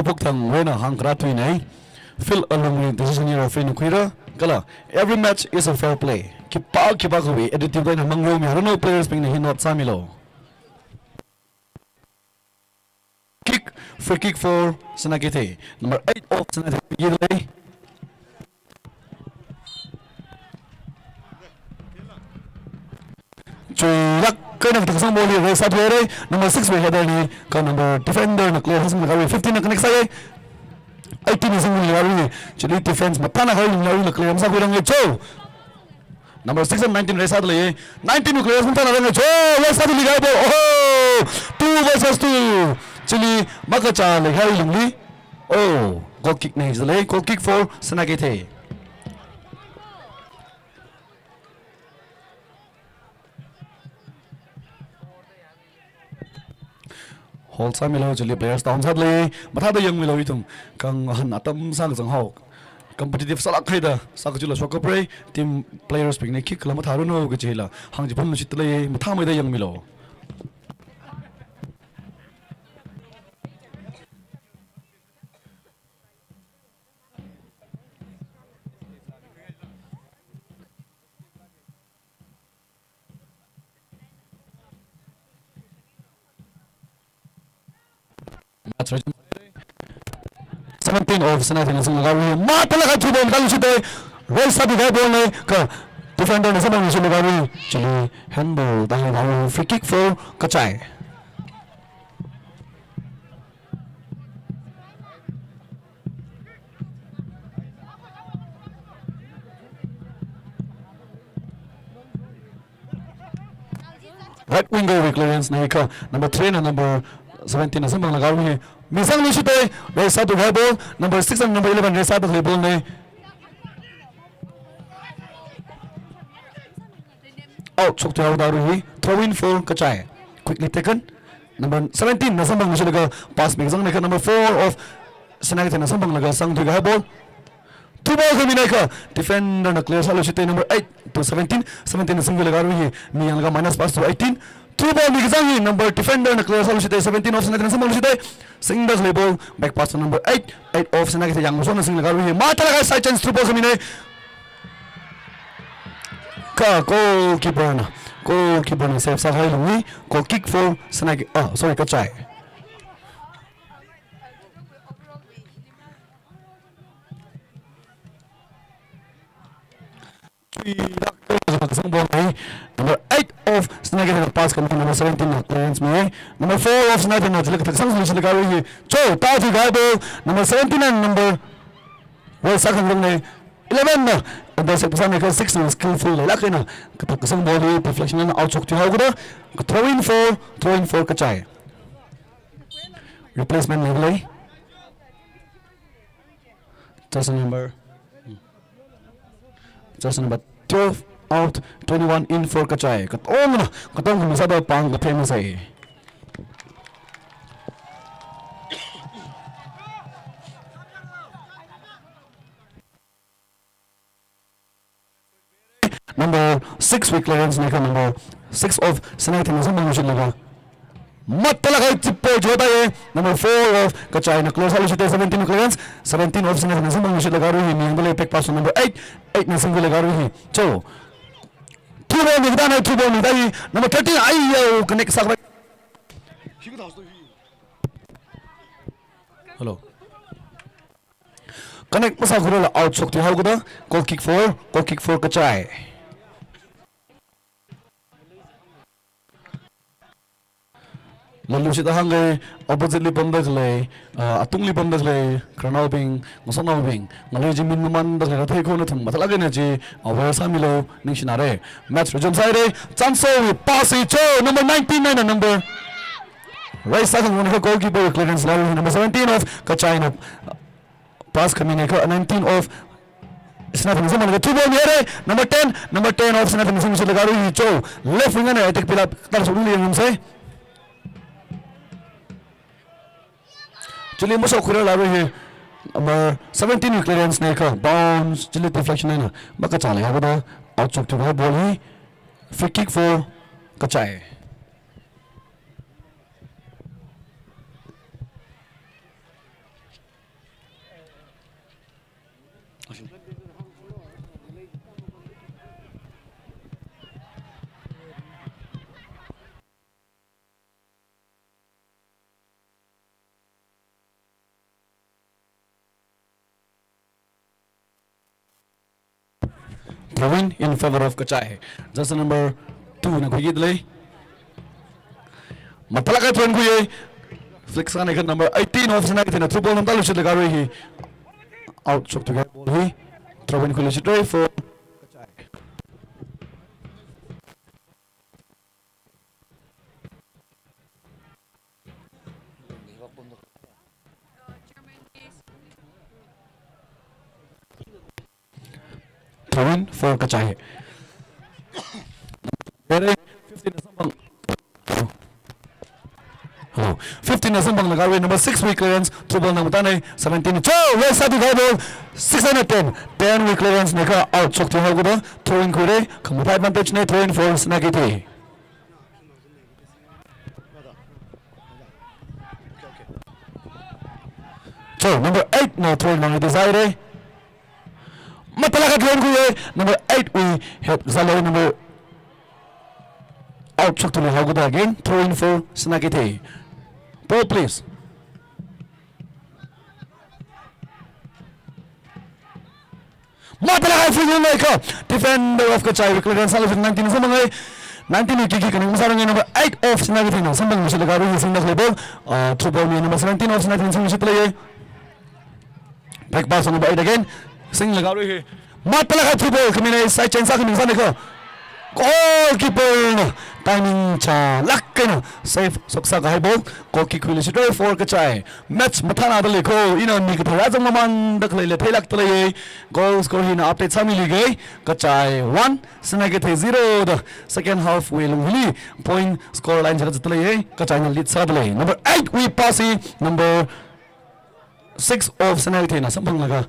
Bukthang Rena Hang Kratwin eh? Phil Alumni decision year of Inuquira. Kala, every match is a fair play. Kipa Kibakubi, editive line among Romi, no players being the Hinot Samilo. Kick, free kick for Sanakite. Number 8 of Sanakite. Chuyak kind of tiksang ball here sa player number 6 we header ni ka number defender na clear hasm gawe 15 na connect sai ai tin isung ni yaru ni chili defense ma pana gawe ni yaru na clear sa kurang cho number 6 and 19 race adle 19 nu clear sunta na rang cho race adle gawe ball oh 2 versus 2 chili makacha le gawe lungli oh goal kick na his le goal kick for sanage the hol sa mi lo jeli players tam sadle ma tha da yang mi lo itum kang han atam sang jang hau competitive sala khai da sa ka jula so ka pre team players ping ne kick la ma tha ru no ge jela hang ji phun chit le ma tha mai da yang mi lo 17 of Sanathan is in Lagawi. Matalaga to the Galusite. Race up the Gabone. Defender is in Lagawi. Chile handle the Hanawi free kick for Kachai. Right winger clearance, Number 3 and number 17 na sambang lagaw ni misang ni shute right side to high ball number 6 and number 11 right side to high ball ni out chok to daru hi throw in for kachai quickly taken number 17 na sambang ni laga pass meg jang na number 4 of Senagate na sambang laga sang to high ball two ball kami naik ke defender na clear selalu shite number 8 to 17 17 na single garu hi mi yang ga minus pass to 18 two ball ni gizang number defender na clear solution shite 17 off na single shite single label back pass number 8 8 off na kita yang so na single garu hi mata laga side chance two ball kami ka goal keeper na goal keeper na save sa hai lungi goal kick for snag ah sorry Bombay. Number 8 of Snagger pass van number 17 of Clarence mee Number 4 of Snagger not look at some solution guy here. Cho Tafi Gaibo number 17 and number well second de 11 and there's a person like 6 and skillful luck in a some body perfection and out to Hogura. Throw in 4 throw in 4 kachai. Replacement level. Number just number 12 out 21 in for kachay oh, katong na katong kumisada pang famous ay number 6 week clearance number 6 of Senate na sa mat talaga tipo jota ye number 4 of kachay na close halos ito 17 na clearance 17 of Senate na sa mga shit lagaro hi miyang balay pick pass number 8 8 na single lagaro hi so two ball ni dana two ball ni dai number 13 ayo connect sa hello connect masa guro la out sok ti hago da goal kick for goal kick for kachay le kranau bing ngosonau bing ngalai ji min man dak le thai ko na thum matala ge na ji awa sa milo ning shinare match rejum sai re chanso wi pass i cho number 19 na number right second one ka goalkeeper clearance lalu number 17 of kachina pass kamine ka 19 of snap ng zaman two ball mere number 10 number 10 of snap ng zaman lagaru hi cho left wing na attack pila tar so li ng चलिए मुझे खुरा लावे हैं। Number 17 nuclear ने का bounce चलिए deflection है ना। बका चले अब तो आउट ऑफ़ बॉल ही फ्री फॉर कचाए kachay win in favor of Kachai. Just number two na kuyi dali. Matala kay tuan kuyi. Flex ka na number 18 of Sanay na two ball ng talo siya lagaro. Out shot to get ball hi. Throw in kuyi siya for thousand four का चाहिए मेरे fifteen असम बंग लगा हुए number six week clearance through ball number नहीं seventeen चो वे साथ ही ball six hundred ten ten week clearance ने का आउट चौक थ्रू होगा थ्रो इन कोडे कंप्यूटर एडवांटेज ने थ्रो इन फोर्स ना की थी चो नंबर एट ना थ्रो इन मंगे डिजायर है Mapalaka Glengue, eh. number eight, we help Zalo. Number out to Haguda lah. again, throwing for Snagete. Ball, please. Mapalaka Fugunaka, defender of Kachai, Clear and Sullivan, 19 Zamalay. 19 number 8 of 19 number 17 of 19 number 8 again. Xanh là gạo đội hình. Mắt là gạo triple khi mình này sẽ tránh xa khi mình ra này cơ. 골키퍼는 타이밍 자 락게는 세이프 속사가 해보 골키퍼를 시도해 포르크 차이 매치 못하나 들리고 이는 니그 라정만 덕레일레 테일락 들레이 골 스코어인 앞에 참일리게 그차이 1 스나게 테 0더 세컨드 하프 윌 윌리 포인트 스코어 라인 저거 들레이 그차이 리드 사들레이 넘버 8 위 파시 넘버 6 오브 스나게 테나 선방나가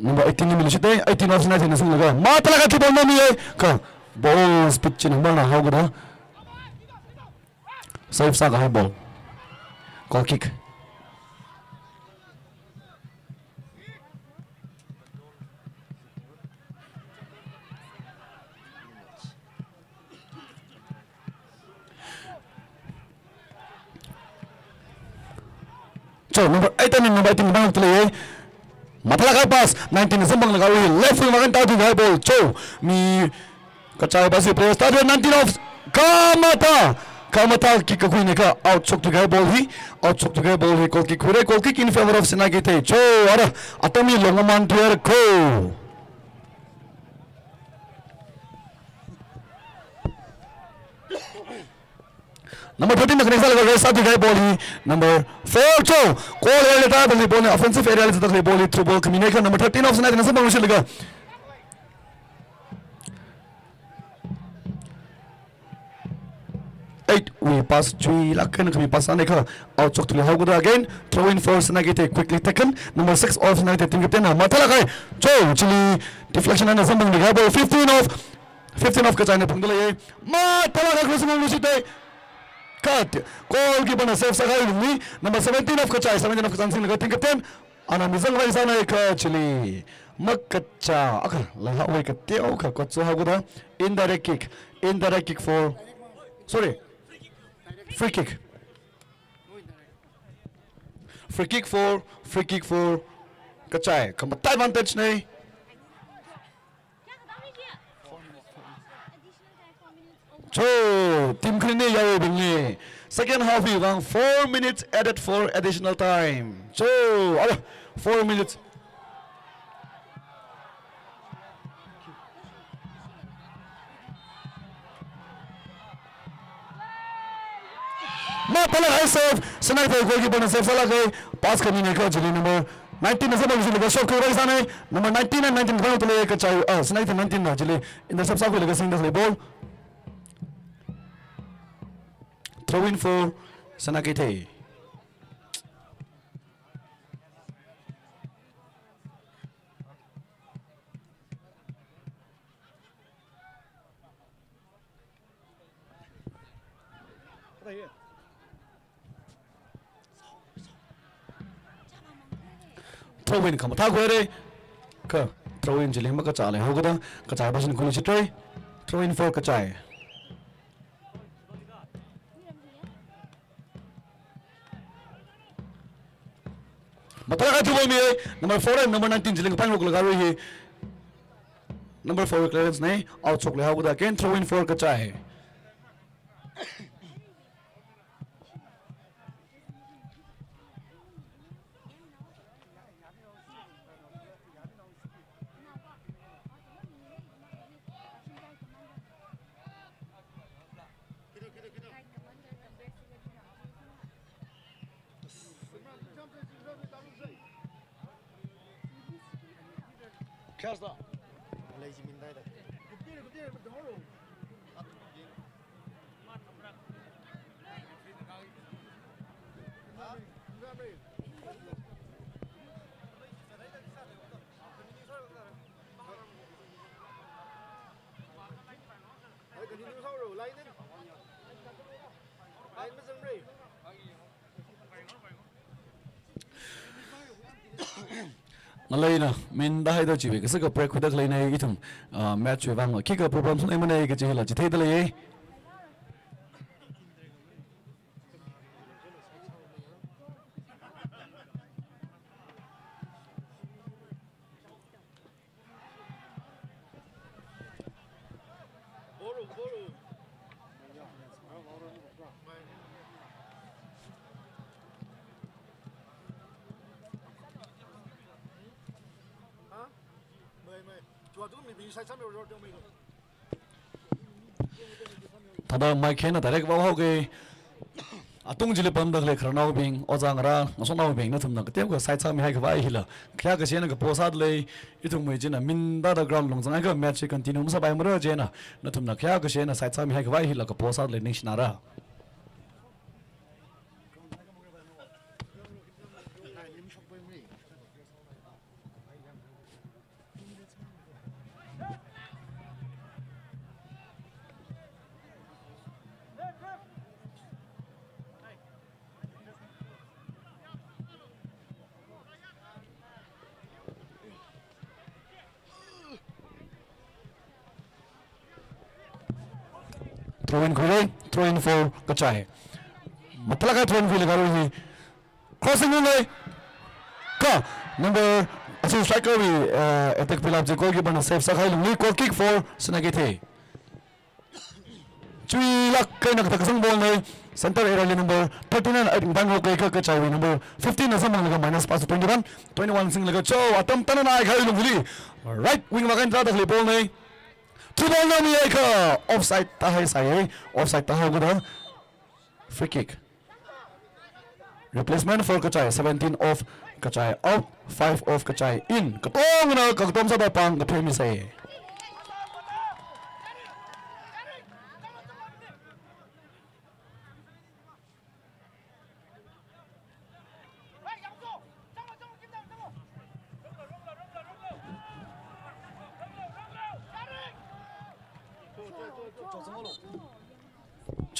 number 18 ni milishi te 18 of na jena sing laga ma tala ka eh. na mi ye ka balls pitch ni ball na safe sa ka ball. Goal kick. So, number 18 and number 18 bang tu lagi. Matalaga pass 19 Sembang lagawi left wing makan tadi high ball Cho mi kacau basi player stadion 19 off Kamata Kamata kick kui ne out chok to high ball hi out chok to high ball hi goal kick kure goal kick in favor of Senagite Cho ara atami longaman player ko Number 13 na kanisa laga rest ati ball hi number 4 cho call area ta dali ball ne offensive area dali ball hi through ball combination number 13 option na sa bang laga eight we pass three lakan kami pass ane ka out chok tuli hauguda again throw in for sanagite quickly taken number 6 off sanagite tingkat na matala kai cho chili deflection na sa bang laga ball 15 off 15 off ka china pungdala ye matala ka cross lusite cut goalkeeper na save sakai ni number 17 of kachai 17 of kachan sing laga think ten ana mizang vai sana makacha akar la ha wai ka teo ka ko chu ha guda indirect kick indirect kick for sorry free kick free kick for free kick for kachai kam advantage nei So, Team Khrini Yao Bingli. Second half ilang 4 minutes added for additional time. So, 4 minutes. No, pala high serve. Senai for goalkeeper na serve sala gay. Pass coming. ne ka number 19 na sabab jili ka shot ko. Number 19 and 19 ka tole ka chai. Ah, Senai for 19 na jili. Intercept sa ko lega In the ball. throw in for Sanakete. throw in không? Thao quê đi. Cơ, throw in chỉ lấy mất cái trả lại hậu cái đó. Cái trả bao nhiêu cũng chỉ chơi. Throw in for cái trả. Chai Matalaga tu mi number 4 and number 19 jiling pang log lagawi hi number 4 clearance nei out sok le ha guda ken throw in for ka chai Nalaina, main dah itu cewek. Sekarang perak kuda kelainan itu, ah, match yang bangga. ka problem sana mana yang kita hilang. Jadi itu lah eh? ye. ada mai khena darek ba ho ge atung jile pam dak dakle khrana bing ozang ra ngso na bing na thum na te ko sai cha mi hai ga bai hila kya ka chen ga posad le itu mai jina min da da ground long jang ka match continue sa bai mro jena na thum na kya ka chen sai cha mi hai ga bai hila ga posad le ning shna ra throw in feel garu hi crossing in ka number asin striker wi attack pilap je goalkeeper na save sakhai lung goal kick for sanagete chui lak kai nak tak sang ball nei center area number 39 at bang ho kai ka ka chawi number 15 na samang laga minus pass 21 21 sing laga cho atam tanan ai khai lung hili right wing ma kan tra tak le ball nei two ball na mi ai ka offside ta hai sai ai offside ta ho ga free kick. Replacement for Kachai 17 off Kachai. Out 5 off Kachai in. Katong na katom sa pang kapemi sai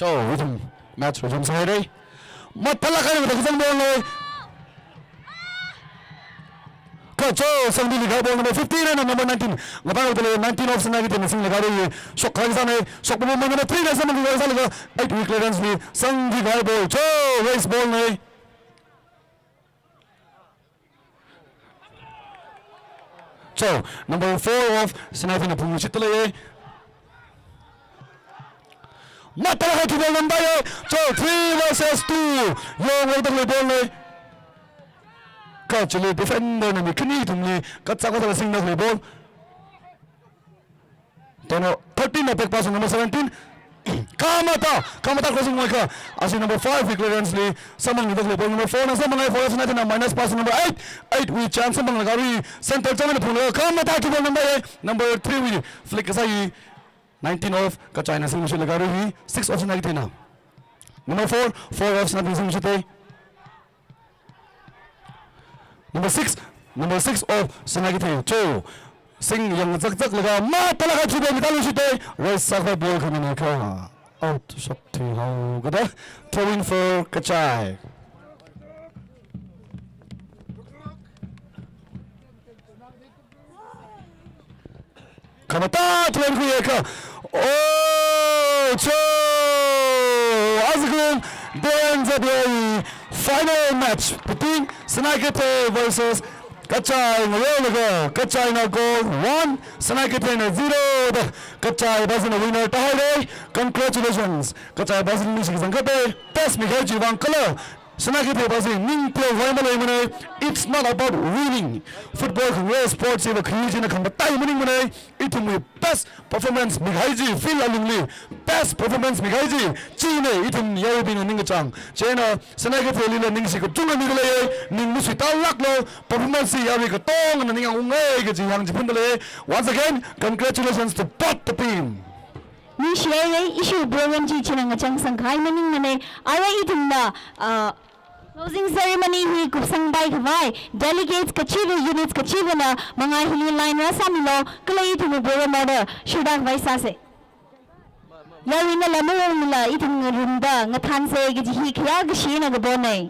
cho rhythm Match was on Saturday. Mapalakay with a good ball. Coach, Sandy Ligabo number 15 and number 19. Labaro the 19 of Sanagit and Singh Ligari. Shock Karizane, Shock Bobo number 3 and Sandy Ligabo. Eight week clearance with Sandy Ligabo. Joe, race ball. Nay. So, number 4 of Sanafina Pumichitale. Pungu chitla mata ka tu ball number ye so 3 versus 2 yo ngol tak le ball le ka chile defender na mi kini tum ni ka cha ko ta sing na le ball tono 13 na pass number 17 kamata kamata crossing mo ka asi number 5 clearance ni samang ni le ball number 4 na samang ai 4 na na minus pass number 8 8 we chance samang na gari center chama na puno kamata tu ball number number 3 we flick sa 19 off का चाइना से मुझे लगा रही हुई 6 of से थे ना नंबर 4 4 ऑफ़ से मुझे थे नंबर 6 नंबर 6 ऑफ़ से थे चो Singh yang zak zak laga ma talaga chube mi talu shite right side ball 가봤다 트렌크 예카 오초 아즈군 댄자베이 파이널 매치 between 스나이키페 vs Kachai Mayonago, Kachai now goal one, Sanaki Trainer zero, Kachai Kachai Basin winner tied. Congratulations, Kachai Basin Michigan Kate, Tess Mikhail Jivankalo, Sanaki Pepasi Ningpo, Vimal, Emanai, it's not about winning. Football career sports eva creation khamba tai muning mane. It mu best performance Mihaiji, feel alungli. Best performance Mihaiji. Chine itum yau bin Ningachang, China, Sanaki Pepali la ning sikop chung ning le ning musi talak lo performance ya wi ka tong na ning ungai ge ji yang ji pundale. Once again, congratulations to both the team. Nishiaye ishu brilliant teaching and a chance and high meaning and I eat him Closing ceremony hi kupsangbai delegates kachiva units kachiva na mga line ra samilo kalai thu bore mada. Shuda khawai sa se yawi na lamu mula itung runda. Ngathan se gi na gbo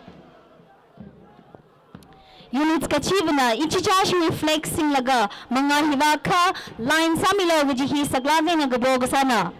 units kachiva na ichichash flexing laga. Mga hiwa line samilo gi hi na gbo gusana.